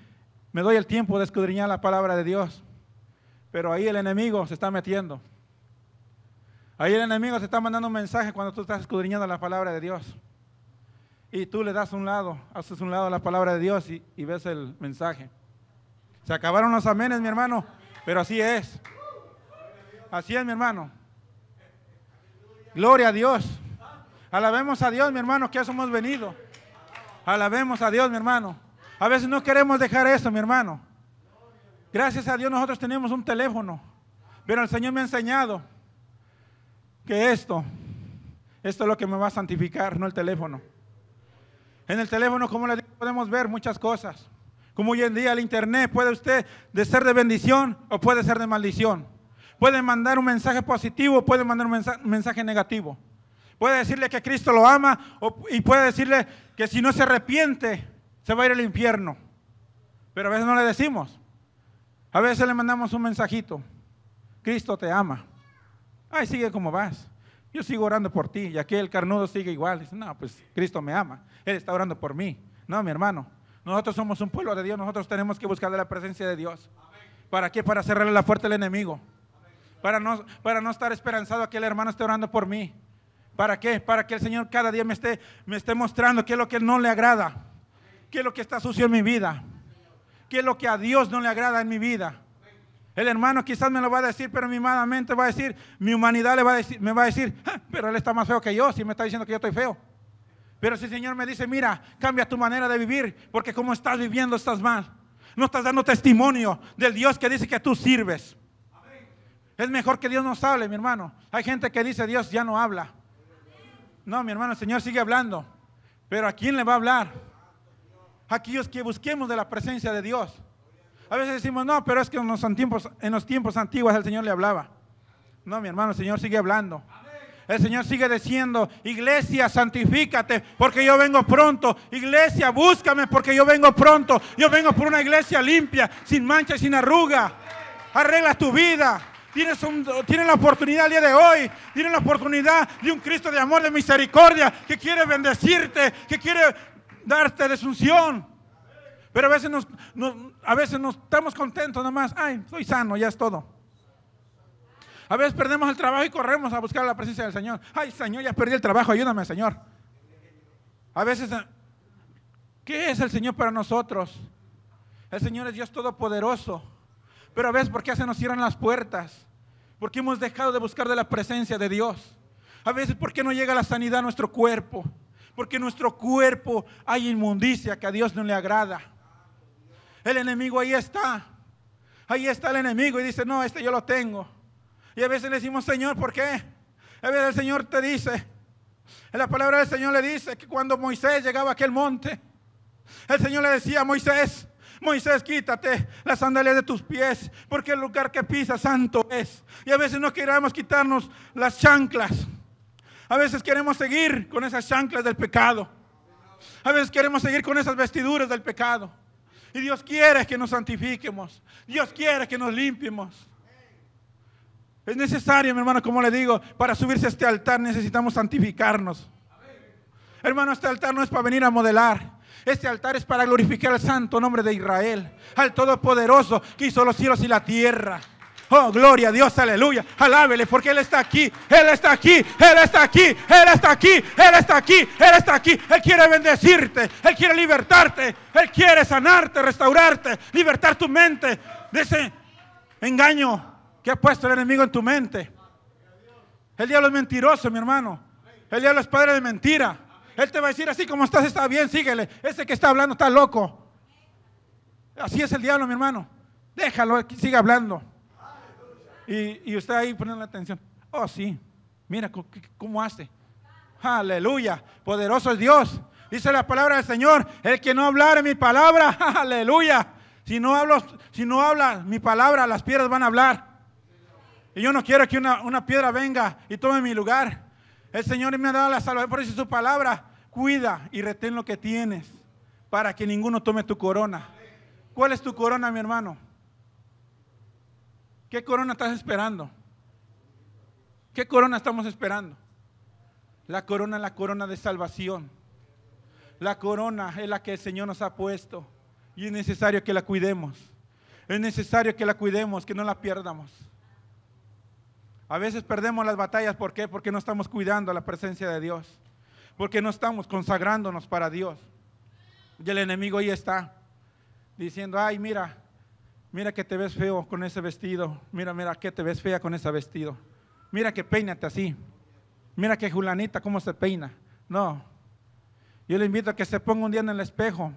me doy el tiempo de escudriñar la palabra de Dios. Pero ahí el enemigo se está metiendo. Ahí el enemigo se está mandando un mensaje cuando tú estás escudriñando la palabra de Dios. Y tú le das un lado, haces un lado a la palabra de Dios y, ves el mensaje. Se acabaron los amenes, mi hermano, pero así es. Así es, mi hermano. Gloria a Dios. Alabemos a Dios, mi hermano, que eso hemos venido. Alabemos a Dios, mi hermano. A veces no queremos dejar eso, mi hermano. Gracias a Dios nosotros tenemos un teléfono, pero el Señor me ha enseñado que esto, esto es lo que me va a santificar, no el teléfono. En el teléfono, como le digo, podemos ver muchas cosas. Como hoy en día el internet puede usted de ser de bendición o puede ser de maldición. Puede mandar un mensaje positivo, puede mandar un mensaje, negativo. Puede decirle que Cristo lo ama y puede decirle que si no se arrepiente se va a ir al infierno. Pero a veces no le decimos. A veces le mandamos un mensajito. Cristo te ama. Ay, sigue como vas. Yo sigo orando por ti. Y aquí el carnudo sigue igual. Dice, no, pues Cristo me ama. Él está orando por mí. No, mi hermano. Nosotros somos un pueblo de Dios. Nosotros tenemos que buscar la presencia de Dios. ¿Para qué? Para cerrarle la puerta al enemigo. Para no, para no estar esperanzado a que el hermano esté orando por mí. ¿Para qué? Para que el Señor cada día me esté, me esté mostrando qué es lo que no le agrada. ¿Qué es lo que está sucio en mi vida? Qué es lo que a Dios no le agrada en mi vida. El hermano quizás me lo va a decir, pero mi mente va a decir, mi humanidad le va a decir, me va a decir, ah, pero él está más feo que yo, si me está diciendo que yo estoy feo. Pero si el Señor me dice, mira, cambia tu manera de vivir, porque como estás viviendo estás mal. No estás dando testimonio del Dios que dice que tú sirves. Es mejor que Dios nos hable, mi hermano. Hay gente que dice, Dios ya no habla. No, mi hermano, el Señor sigue hablando. Pero ¿a quién le va a hablar? Aquellos que busquemos de la presencia de Dios. A veces decimos, no, pero es que en los tiempos, en los tiempos antiguos el Señor le hablaba. No, mi hermano, el Señor sigue hablando. El Señor sigue diciendo, iglesia, santifícate porque yo vengo pronto. Iglesia, búscame porque yo vengo pronto. Yo vengo por una iglesia limpia, sin mancha y sin arruga. Arregla tu vida. Tienes, la oportunidad el día de hoy. Tienes la oportunidad de un Cristo de amor, de misericordia, que quiere bendecirte, que quiere darte desunción. Pero a veces, nos, a veces nos estamos contentos nomás. Ay, soy sano, ya es todo. A veces perdemos el trabajo y corremos a buscar la presencia del Señor. Ay, Señor, ya perdí el trabajo, ayúdame, Señor. A veces, ¿qué es el Señor para nosotros? El Señor es Dios Todopoderoso. Pero a veces, ¿por qué se nos cierran las puertas? Porque hemos dejado de buscar de la presencia de Dios. A veces, ¿por qué no llega la sanidad a nuestro cuerpo? Porque nuestro cuerpo hay inmundicia que a Dios no le agrada. El enemigo ahí está. Ahí está el enemigo y dice, no, este yo lo tengo. Y a veces le decimos, Señor, ¿por qué? A veces el Señor te dice, en la palabra del Señor le dice que cuando Moisés llegaba a aquel monte, el Señor le decía a Moisés, Moisés, quítate las sandalias de tus pies, porque el lugar que pisa santo es. Y a veces no queremos quitarnos las chanclas. A veces queremos seguir con esas chanclas del pecado. A veces queremos seguir con esas vestiduras del pecado. Y Dios quiere que nos santifiquemos. Dios quiere que nos limpiemos. Es necesario, mi hermano, como le digo, para subirse a este altar necesitamos santificarnos. Hermano, este altar no es para venir a modelar. Este altar es para glorificar al santo nombre de Israel, al Todopoderoso que hizo los cielos y la tierra. Oh, gloria a Dios, aleluya. Alábele porque Él está aquí, Él está aquí, Él está aquí, Él está aquí, Él está aquí, Él está aquí. Él quiere bendecirte, Él quiere libertarte, Él quiere sanarte, restaurarte, libertar tu mente de ese engaño que ha puesto el enemigo en tu mente. El diablo es mentiroso, mi hermano. El diablo es padre de mentira. Él te va a decir así como estás, está bien, síguele. Ese que está hablando está loco. Así es el diablo, mi hermano. Déjalo, siga hablando. Y, usted ahí poniendo atención. Oh, sí. Mira cómo hace. Aleluya. Poderoso es Dios. Dice la palabra del Señor. El que no hablare mi palabra. Aleluya. Si no hablo, si no habla mi palabra, las piedras van a hablar. Y yo no quiero que una, una piedra venga y tome mi lugar. El Señor me ha dado la salvación, por eso su palabra, cuida y retén lo que tienes para que ninguno tome tu corona. ¿Cuál es tu corona, mi hermano? ¿Qué corona estás esperando? ¿Qué corona estamos esperando? La corona la corona de salvación. La corona es la que el Señor nos ha puesto y es necesario que la cuidemos. Es necesario que la cuidemos, que no la pierdamos. A veces perdemos las batallas, ¿por qué? Porque no estamos cuidando la presencia de Dios. Porque no estamos consagrándonos para Dios. Y el enemigo ahí está, diciendo, ay, mira, mira que te ves feo con ese vestido. Mira, mira que te ves fea con ese vestido. Mira que peínate así. Mira que Julanita cómo se peina. No. Yo le invito a que se ponga un día en el espejo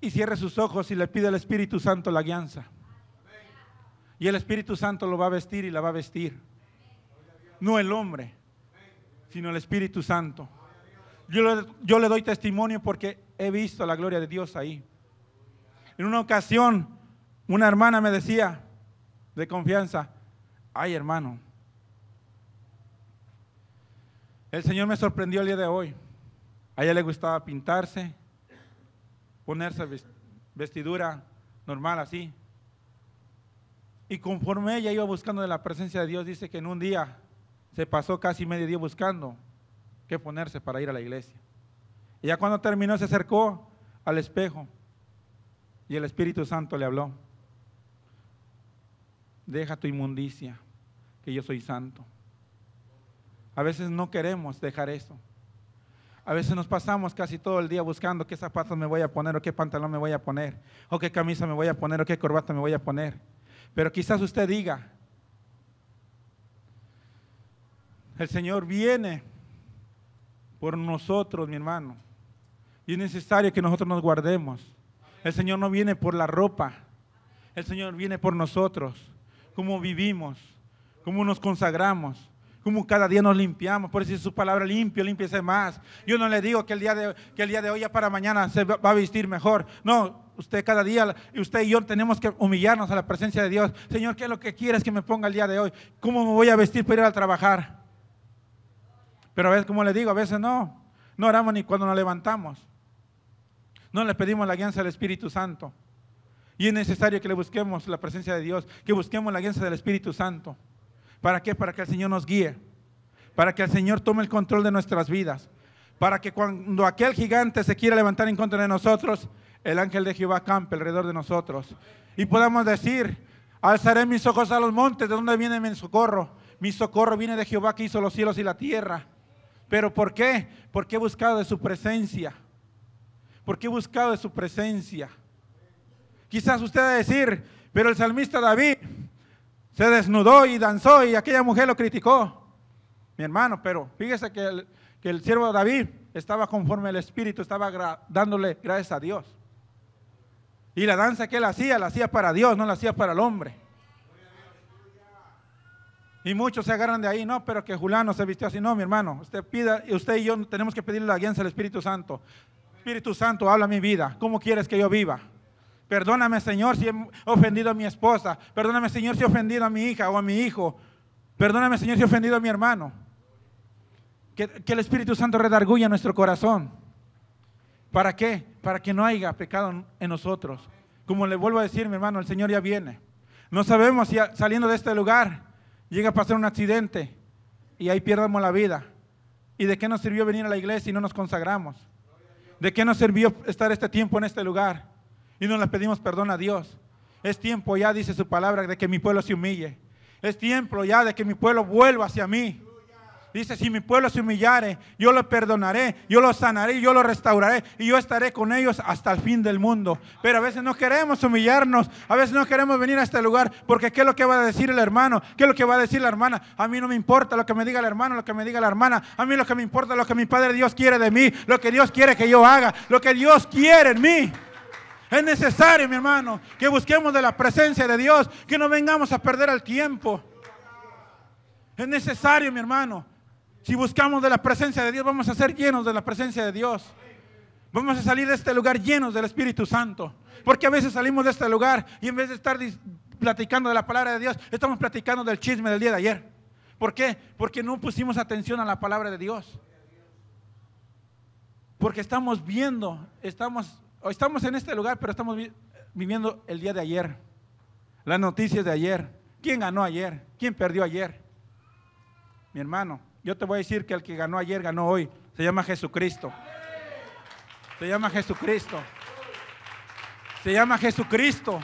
y cierre sus ojos y le pide al Espíritu Santo la guianza. Y el Espíritu Santo lo va a vestir y la va a vestir. No el hombre, sino el Espíritu Santo. Yo, yo le doy testimonio porque he visto la gloria de Dios ahí. En una ocasión, una hermana me decía de confianza, ay hermano, el Señor me sorprendió el día de hoy. A ella le gustaba pintarse, ponerse vestidura normal así, y conforme ella iba buscando de la presencia de Dios, dice que en un día se pasó casi medio día buscando qué ponerse para ir a la iglesia. Y ya cuando terminó se acercó al espejo y el Espíritu Santo le habló. Deja tu inmundicia, que yo soy santo. A veces no queremos dejar eso. A veces nos pasamos casi todo el día buscando qué zapatos me voy a poner, o qué pantalón me voy a poner, o qué camisa me voy a poner, o qué corbata me voy a poner. Pero quizás usted diga, el Señor viene por nosotros, mi hermano. Y es necesario que nosotros nos guardemos. El Señor no viene por la ropa. El Señor viene por nosotros. Cómo vivimos, cómo nos consagramos, cómo cada día nos limpiamos. Por eso es su palabra limpio, limpiese más. Yo no le digo que el día de, que el día de hoy ya para mañana se va a vestir mejor. No, usted cada día, usted y yo tenemos que humillarnos a la presencia de Dios. Señor, ¿qué es lo que quieres que me ponga el día de hoy? ¿Cómo me voy a vestir para ir a trabajar? Pero a veces, como le digo, a veces no. No oramos ni cuando nos levantamos. No le pedimos la guianza del Espíritu Santo. Y es necesario que le busquemos la presencia de Dios, que busquemos la guianza del Espíritu Santo. ¿Para qué? Para que el Señor nos guíe. Para que el Señor tome el control de nuestras vidas. Para que cuando aquel gigante se quiera levantar en contra de nosotros, el ángel de Jehová campe alrededor de nosotros. Y podamos decir, alzaré mis ojos a los montes, ¿de dónde viene mi socorro? Mi socorro viene de Jehová que hizo los cielos y la tierra. ¿Pero por qué? Porque he buscado de su presencia. Porque he buscado de su presencia. Quizás usted va a decir, pero el salmista David se desnudó y danzó y aquella mujer lo criticó. Mi hermano, pero fíjese que el, que el siervo David estaba conforme al Espíritu, estaba dándole gracias a Dios. Y la danza que él hacía, la hacía para Dios, no la hacía para el hombre. Y muchos se agarran de ahí, no, pero que Julano se vistió así. No, mi hermano, usted pida, usted y yo tenemos que pedirle la guianza al Espíritu Santo. Espíritu Santo, habla mi vida. ¿Cómo quieres que yo viva? Perdóname, Señor, si he ofendido a mi esposa. Perdóname, Señor, si he ofendido a mi hija o a mi hijo. Perdóname, Señor, si he ofendido a mi hermano. Que, el Espíritu Santo redarguya nuestro corazón. ¿Para qué? Para que no haya pecado en nosotros. Como le vuelvo a decir, mi hermano, el Señor ya viene. No sabemos si saliendo de este lugar llega a pasar un accidente y ahí pierdamos la vida. ¿Y de qué nos sirvió venir a la iglesia y no nos consagramos? ¿De qué nos sirvió estar este tiempo en este lugar? Y no le pedimos perdón a Dios. Es tiempo ya, dice su palabra, de que mi pueblo se humille. Es tiempo ya de que mi pueblo vuelva hacia mí. Dice, si mi pueblo se humillare, yo lo perdonaré, yo lo sanaré, yo lo restauraré y yo estaré con ellos hasta el fin del mundo. Pero a veces no queremos humillarnos, a veces no queremos venir a este lugar porque ¿qué es lo que va a decir el hermano? ¿Qué es lo que va a decir la hermana? A mí no me importa lo que me diga el hermano, lo que me diga la hermana. A mí lo que me importa es lo que mi Padre Dios quiere de mí, lo que Dios quiere que yo haga, lo que Dios quiere en mí. Es necesario, mi hermano, que busquemos de la presencia de Dios, que no vengamos a perder el tiempo. Es necesario, mi hermano, si buscamos de la presencia de Dios, vamos a ser llenos de la presencia de Dios. Vamos a salir de este lugar llenos del Espíritu Santo. Porque a veces salimos de este lugar y en vez de estar platicando de la palabra de Dios, estamos platicando del chisme del día de ayer. ¿Por qué? Porque no pusimos atención a la palabra de Dios. Porque estamos viendo, estamos, estamos en este lugar, pero estamos viviendo el día de ayer. Las noticias de ayer. ¿Quién ganó ayer? ¿Quién perdió ayer? Mi hermano, yo te voy a decir que el que ganó ayer ganó hoy. Se llama Jesucristo. Se llama Jesucristo. Se llama Jesucristo.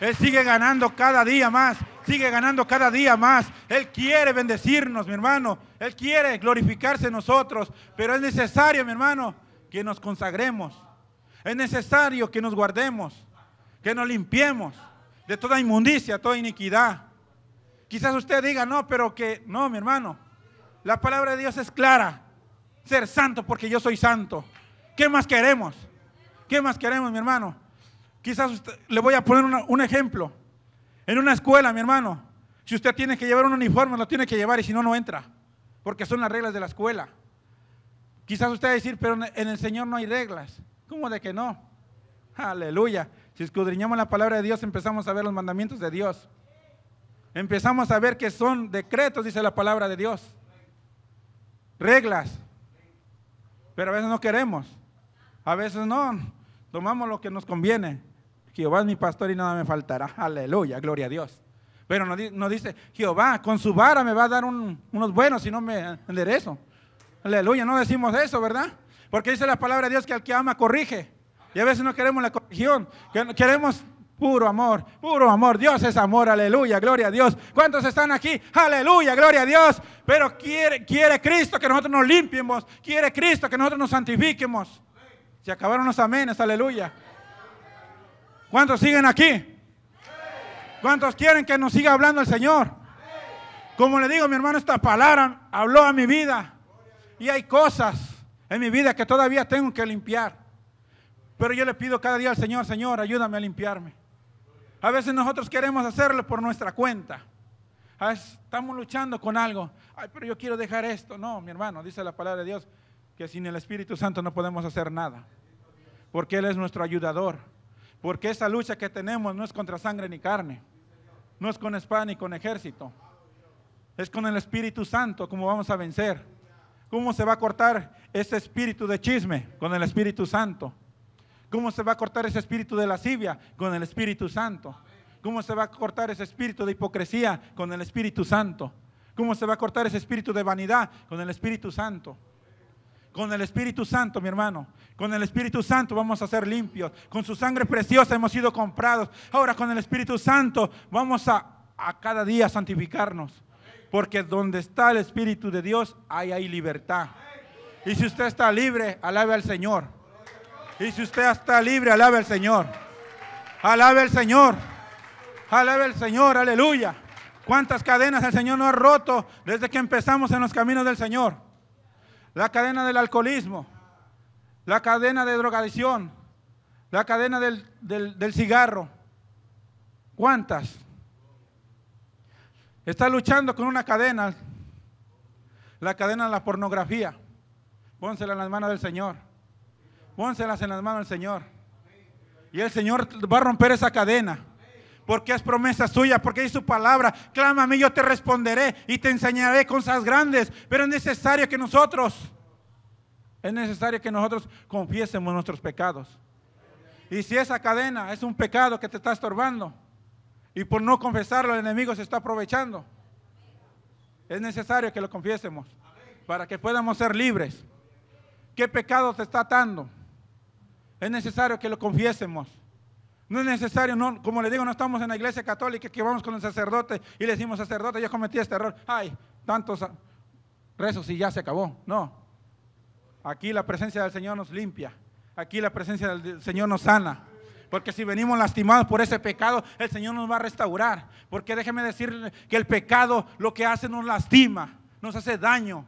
Él sigue ganando cada día más. Sigue ganando cada día más. Él quiere bendecirnos, mi hermano. Él quiere glorificarse en nosotros. Pero es necesario, mi hermano, que nos consagremos. Es necesario que nos guardemos. Que nos limpiemos de toda inmundicia, toda iniquidad. Quizás usted diga, no, pero que, no, mi hermano. La palabra de Dios es clara. Ser santo porque yo soy santo. ¿Qué más queremos? ¿Qué más queremos, mi hermano? Quizás le voy a poner un ejemplo. En una escuela, mi hermano, si usted tiene que llevar un uniforme, lo tiene que llevar y si no, no entra. Porque son las reglas de la escuela. Quizás usted va a decir, pero en el Señor no hay reglas. ¿Cómo de que no? Aleluya. Si escudriñamos la palabra de Dios, empezamos a ver los mandamientos de Dios. Empezamos a ver que son decretos, dice la palabra de Dios reglas. Pero a veces no queremos. A veces no. Tomamos lo que nos conviene. Jehová es mi pastor y nada me faltará. Aleluya, gloria a Dios. Pero no, dice, Jehová, con su vara me va a dar unos buenos si no me enderezo. Aleluya, no decimos eso, ¿verdad? Porque dice la palabra de Dios que al que ama corrige. Y a veces no queremos la corrección. Queremos Puro amor, puro amor. Dios es amor, aleluya, gloria a Dios. ¿Cuántos están aquí? Aleluya, gloria a Dios. Pero quiere, quiere Cristo que nosotros nos limpiemos. Quiere Cristo que nosotros nos santifiquemos. Se acabaron los amenes, aleluya. ¿Cuántos siguen aquí? ¿Cuántos quieren que nos siga hablando el Señor? Como le digo, mi hermano, esta palabra habló a mi vida. Y hay cosas en mi vida que todavía tengo que limpiar. Pero yo le pido cada día al Señor, Señor, ayúdame a limpiarme. A veces nosotros queremos hacerlo por nuestra cuenta. estamos luchando con algo. Ay, pero yo quiero dejar esto. No, mi hermano, dice la palabra de Dios que sin el Espíritu Santo no podemos hacer nada. Porque Él es nuestro ayudador. Porque esa lucha que tenemos no es contra sangre ni carne. No es con espada ni con ejército. Es con el Espíritu Santo como vamos a vencer. ¿Cómo se va a cortar ese espíritu de chisme con el Espíritu Santo? ¿Cómo se va a cortar ese espíritu de lascivia con el Espíritu Santo? ¿Cómo se va a cortar ese espíritu de hipocresía con el Espíritu Santo? ¿Cómo se va a cortar ese espíritu de vanidad con el Espíritu Santo? Con el Espíritu Santo, mi hermano. Con el Espíritu Santo vamos a ser limpios. Con su sangre preciosa hemos sido comprados. Ahora con el Espíritu Santo vamos a, a cada día santificarnos. Porque donde está el Espíritu de Dios, hay, hay libertad. Y si usted está libre, alabe al Señor. Y si usted está libre, alabe al Señor. Alabe al Señor. Alabe al Señor, aleluya. ¿Cuántas cadenas el Señor nos ha roto desde que empezamos en los caminos del Señor? La cadena del alcoholismo, la cadena de drogadicción, la cadena del, del cigarro. ¿Cuántas? Está luchando con una cadena, la cadena de la pornografía. Pónsela en las manos del Señor. Pónselas en las manos del Señor. Y el Señor va a romper esa cadena. Porque es promesa suya, porque es su palabra. Clama a mí, yo te responderé y te enseñaré cosas grandes. Pero es necesario que nosotros, es necesario que nosotros confiésemos nuestros pecados. Y si esa cadena es un pecado que te está estorbando, y por no confesarlo el enemigo se está aprovechando, es necesario que lo confiésemos para que podamos ser libres. ¿Qué pecado te está atando? Es necesario que lo confiésemos. No es necesario, no, como le digo, no estamos en la iglesia católica que vamos con el sacerdote y le decimos, sacerdote, yo cometí este error. Ay, tantos rezos y ya se acabó. No. Aquí la presencia del Señor nos limpia. Aquí la presencia del Señor nos sana. Porque si venimos lastimados por ese pecado, el Señor nos va a restaurar. Porque déjeme decirle que el pecado lo que hace nos lastima, nos hace daño,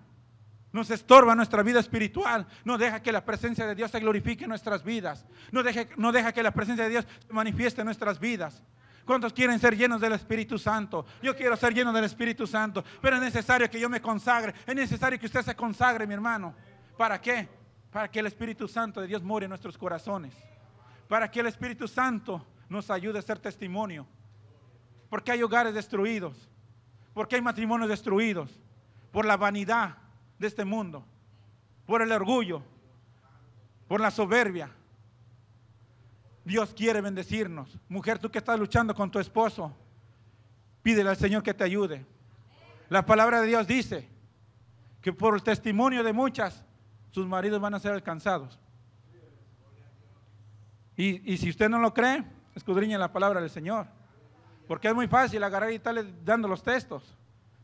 nos estorba nuestra vida espiritual, no deja que la presencia de Dios se glorifique en nuestras vidas, no deja, no deja que la presencia de Dios se manifieste en nuestras vidas. ¿Cuántos quieren ser llenos del Espíritu Santo? Yo quiero ser lleno del Espíritu Santo, pero es necesario que yo me consagre, es necesario que usted se consagre, mi hermano. ¿Para qué? Para que el Espíritu Santo de Dios more en nuestros corazones para que el Espíritu Santo nos ayude a ser testimonio. Porque hay hogares destruidos, porque hay matrimonios destruidos por la vanidad de este mundo, por el orgullo, por la soberbia. Dios quiere bendecirnos. Mujer, tú que estás luchando con tu esposo, pídele al Señor que te ayude. La palabra de Dios dice que por el testimonio de muchas, sus maridos van a ser alcanzados. Y, si usted no lo cree, escudriñe la palabra del Señor. Porque es muy fácil agarrar y estarle dando los textos.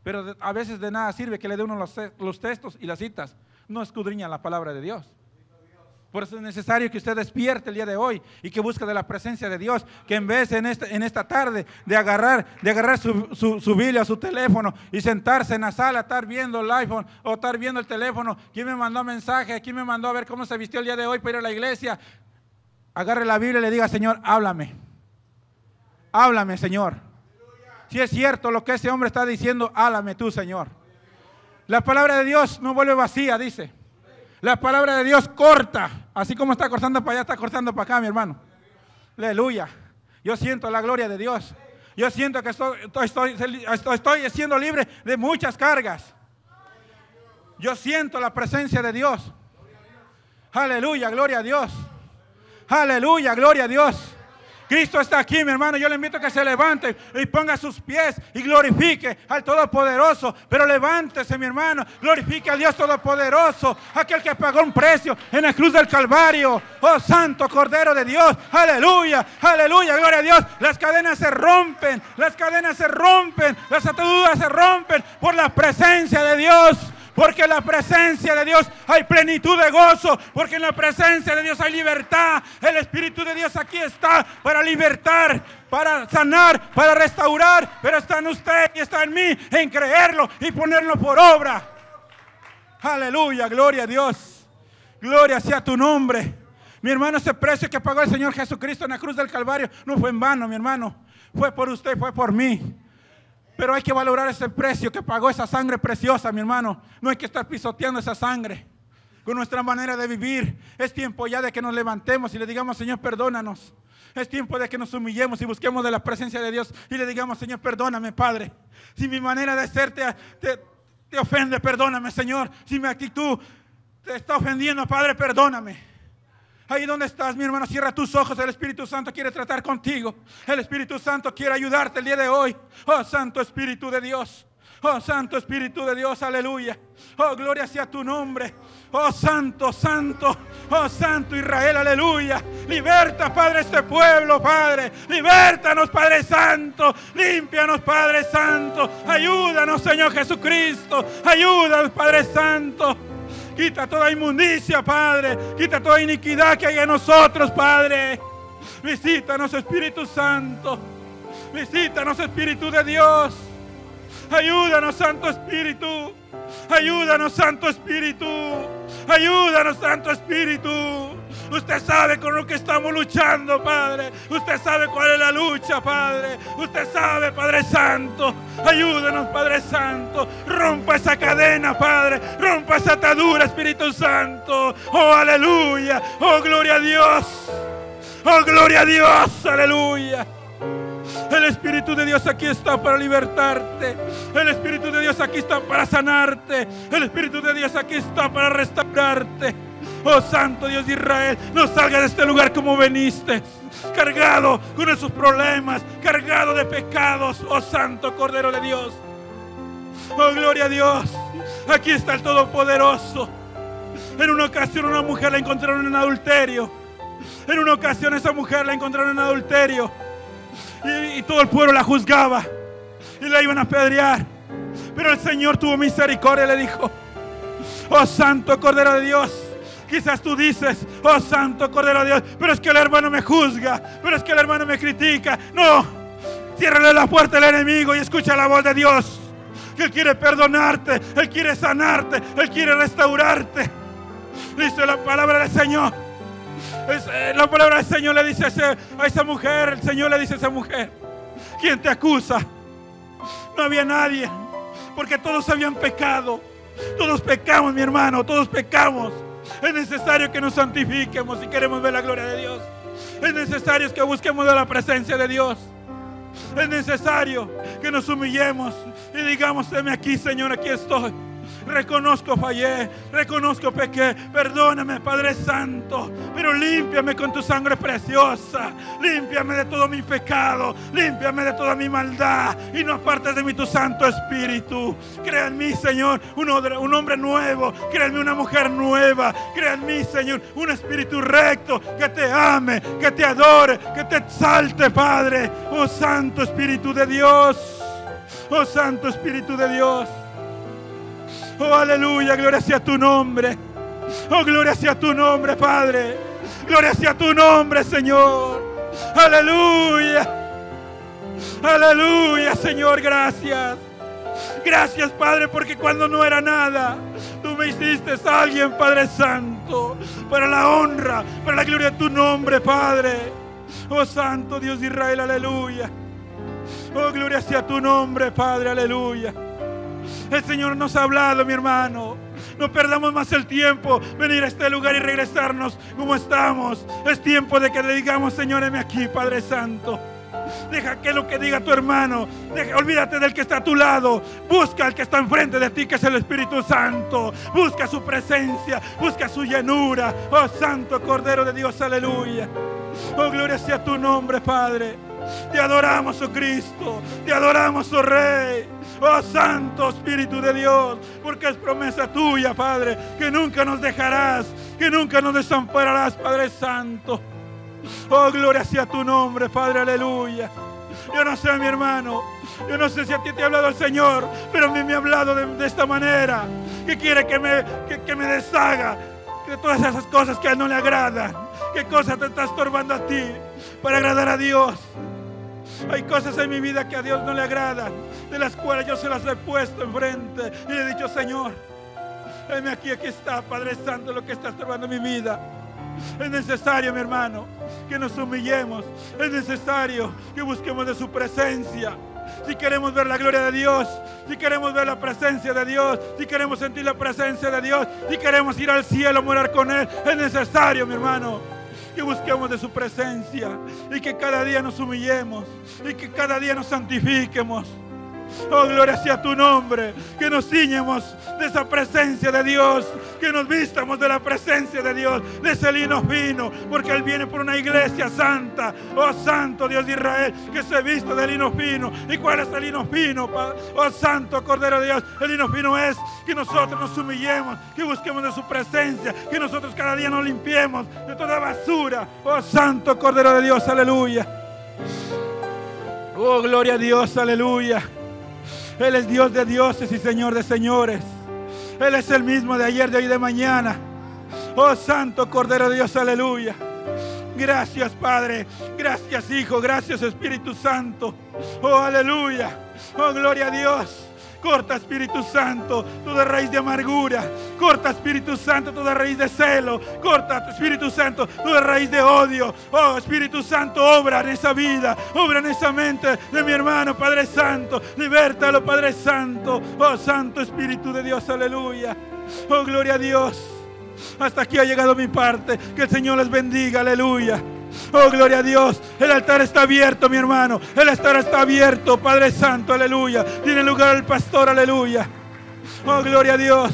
Pero a veces de nada sirve que le dé uno los, textos y las citas. No escudriña la palabra de Dios. Por eso es necesario que usted despierte el día de hoy y que busque de la presencia de Dios. Que en vez en, este, en esta tarde de agarrar, de agarrar su, su, su Biblia, su teléfono y sentarse en la sala, estar viendo el iPhone o estar viendo el teléfono. ¿Quién me mandó mensaje? ¿Quién me mandó a ver cómo se vistió el día de hoy para ir a la iglesia? agarre la Biblia y le diga, Señor, háblame. Háblame, Señor. Si es cierto lo que ese hombre está diciendo, háblame tú, Señor. La palabra de Dios no vuelve vacía, dice. La palabra de Dios corta. Así como está cortando para allá, está cortando para acá, mi hermano. Aleluya. Yo siento la gloria de Dios. Yo siento que estoy, estoy, estoy siendo libre de muchas cargas. Yo siento la presencia de Dios. Aleluya, gloria a Dios. Aleluya, gloria a Dios. Cristo está aquí, mi hermano. Yo le invito a que se levante y ponga sus pies y glorifique al Todopoderoso. Pero levántese, mi hermano. Glorifique al Dios Todopoderoso. Aquel que pagó un precio en la cruz del Calvario. Oh Santo Cordero de Dios. Aleluya, aleluya, gloria a Dios. Las cadenas se rompen. Las cadenas se rompen. Las ataduras se rompen por la presencia de Dios. Porque en la presencia de Dios hay plenitud de gozo. Porque en la presencia de Dios hay libertad. El Espíritu de Dios aquí está para libertar, para sanar, para restaurar. Pero está en usted y está en mí en creerlo y ponerlo por obra. Aleluya, gloria a Dios. Gloria sea tu nombre. Mi hermano, ese precio que pagó el Señor Jesucristo en la cruz del Calvario no fue en vano, mi hermano. Fue por usted, fue por mí. Pero hay que valorar ese precio que pagó esa sangre preciosa, mi hermano. No hay que estar pisoteando esa sangre con nuestra manera de vivir. Es tiempo ya de que nos levantemos y le digamos, Señor, perdónanos. Es tiempo de que nos humillemos y busquemos de la presencia de Dios y le digamos, Señor, perdóname, Padre. Si mi manera de ser te, te ofende, perdóname, Señor. Si mi actitud te está ofendiendo, Padre, perdóname. Ahí donde estás, mi hermano, cierra tus ojos. El Espíritu Santo quiere tratar contigo. El Espíritu Santo quiere ayudarte el día de hoy. Oh, Santo Espíritu de Dios. Oh, Santo Espíritu de Dios, aleluya. Oh, gloria sea tu nombre. Oh, Santo, Santo. Oh, Santo Israel, aleluya. Liberta, Padre, este pueblo, Padre. Libertanos, Padre Santo. Límpianos, Padre Santo. Ayúdanos, Señor Jesucristo. Ayúdanos, Padre Santo. Quita toda inmundicia, Padre. Quita toda iniquidad que hay en nosotros, Padre. Visítanos, Espíritu Santo. Visítanos, Espíritu de Dios. Ayúdanos, Santo Espíritu. Ayúdanos, Santo Espíritu. Ayúdanos, Santo Espíritu. Usted sabe con lo que estamos luchando, Padre. Usted sabe cuál es la lucha, Padre. Usted sabe, Padre Santo. Ayúdanos, Padre Santo. Rompa esa cadena, Padre. Rompa esa atadura, Espíritu Santo. Oh, aleluya. Oh, gloria a Dios. Oh, gloria a Dios. Aleluya. El Espíritu de Dios aquí está para libertarte. El Espíritu de Dios aquí está para sanarte. El Espíritu de Dios aquí está para restaurarte. Oh Santo Dios de Israel, no salga de este lugar como veniste. Cargado con esos problemas, cargado de pecados. Oh Santo Cordero de Dios. Oh gloria a Dios. Aquí está el Todopoderoso. En una ocasión una mujer la encontraron en adulterio. En una ocasión esa mujer la encontraron en adulterio. Y, todo el pueblo la juzgaba. Y la iban a apedrear. Pero el Señor tuvo misericordia y le dijo, oh Santo Cordero de Dios. Quizás tú dices, oh Santo Cordero de Dios, pero es que el hermano me juzga, pero es que el hermano me critica. No, ciérrale la puerta al enemigo y escucha la voz de Dios. Él quiere perdonarte, Él quiere sanarte, Él quiere restaurarte. Dice la palabra del Señor eh, la palabra del Señor le dice a, esa mujer, el Señor le dice a esa mujer, ¿quién te acusa? No había nadie, porque todos habían pecado. Todos pecamos, mi hermano, todos pecamos. Es necesario que nos santifiquemos si queremos ver la gloria de Dios. Es necesario que busquemos de la presencia de Dios. Es necesario que nos humillemos y digamos, deme aquí, Señor, aquí estoy. Reconozco fallé, reconozco pequé. Perdóname, Padre Santo, pero límpiame con tu sangre preciosa. Límpiame de todo mi pecado, límpiame de toda mi maldad y no apartes de mí tu Santo Espíritu. Crea en mí, Señor, un, hombre nuevo. Crea en mí una mujer nueva. Crea en mí, Señor, un espíritu recto que te ame, que te adore, que te exalte, Padre. Oh Santo Espíritu de Dios. Oh Santo Espíritu de Dios. Oh, aleluya, gloria sea tu nombre. Oh, gloria sea tu nombre, Padre. Gloria sea tu nombre, Señor. Aleluya. Aleluya, Señor, gracias. Gracias, Padre, porque cuando no era nada, tú me hiciste alguien, Padre Santo, para la honra, para la gloria de tu nombre, Padre. Oh, Santo Dios de Israel, aleluya. Oh, gloria sea tu nombre, Padre, aleluya. El Señor nos ha hablado, mi hermano. No perdamos más el tiempo, venir a este lugar y regresarnos como estamos. Es tiempo de que le digamos, Señor, heme aquí, Padre Santo. Deja que lo que diga tu hermano. olvídate del que está a tu lado. Busca al que está enfrente de ti, que es el Espíritu Santo. Busca su presencia. Busca su llenura. Oh Santo Cordero de Dios, aleluya. Oh, gloria sea tu nombre, Padre. Te adoramos, oh Cristo. Te adoramos, oh Rey. Oh Santo Espíritu de Dios, porque es promesa tuya, Padre, que nunca nos dejarás, que nunca nos desampararás, Padre Santo. Oh, gloria sea tu nombre, Padre, aleluya. Yo no sé, mi hermano, yo no sé si a ti te ha hablado el Señor, pero a mí me ha hablado de, esta manera, que quiere que me, que, me deshaga de todas esas cosas que a Él no le agradan. ¿Qué cosas te está estorbando a ti para agradar a Dios? Hay cosas en mi vida que a Dios no le agradan, de las cuales yo se las he puesto enfrente y le he dicho, Señor, heme aquí, aquí está, Padre Santo, lo que está estorbando mi vida. Es necesario, mi hermano, que nos humillemos. Es necesario que busquemos de su presencia. Si queremos ver la gloria de Dios, si queremos ver la presencia de Dios, si queremos sentir la presencia de Dios, si queremos ir al cielo, morar con Él, es necesario, mi hermano, que busquemos de su presencia y que cada día nos humillemos y que cada día nos santifiquemos. Oh, gloria sea tu nombre. Que nos ciñemos de esa presencia de Dios. Que nos vistamos de la presencia de Dios. De ese lino fino. Porque Él viene por una iglesia santa. Oh, santo Dios de Israel. Que se vista de lino fino. ¿Y cuál es el lino fino? Oh, santo Cordero de Dios. El lino fino es que nosotros nos humillemos. Que busquemos de su presencia. Que nosotros cada día nos limpiemos de toda basura. Oh, santo Cordero de Dios. Aleluya. Oh, gloria a Dios. Aleluya. Él es Dios de dioses y Señor de señores. Él es el mismo de ayer, de hoy y de mañana. Oh Santo Cordero de Dios, aleluya. Gracias Padre, gracias Hijo, gracias Espíritu Santo. Oh aleluya. Oh gloria a Dios. Corta Espíritu Santo toda raíz de amargura. Corta Espíritu Santo toda raíz de celo. Corta Espíritu Santo toda raíz de odio. Oh Espíritu Santo, obra en esa vida. Obra en esa mente de mi hermano Padre Santo. Libértalo Padre Santo. Oh Santo Espíritu de Dios, aleluya. Oh gloria a Dios. Hasta aquí ha llegado mi parte. Que el Señor les bendiga, aleluya. Oh, gloria a Dios. El altar está abierto, mi hermano. El altar está abierto, Padre Santo, aleluya. Tiene lugar el pastor, aleluya. Oh, gloria a Dios.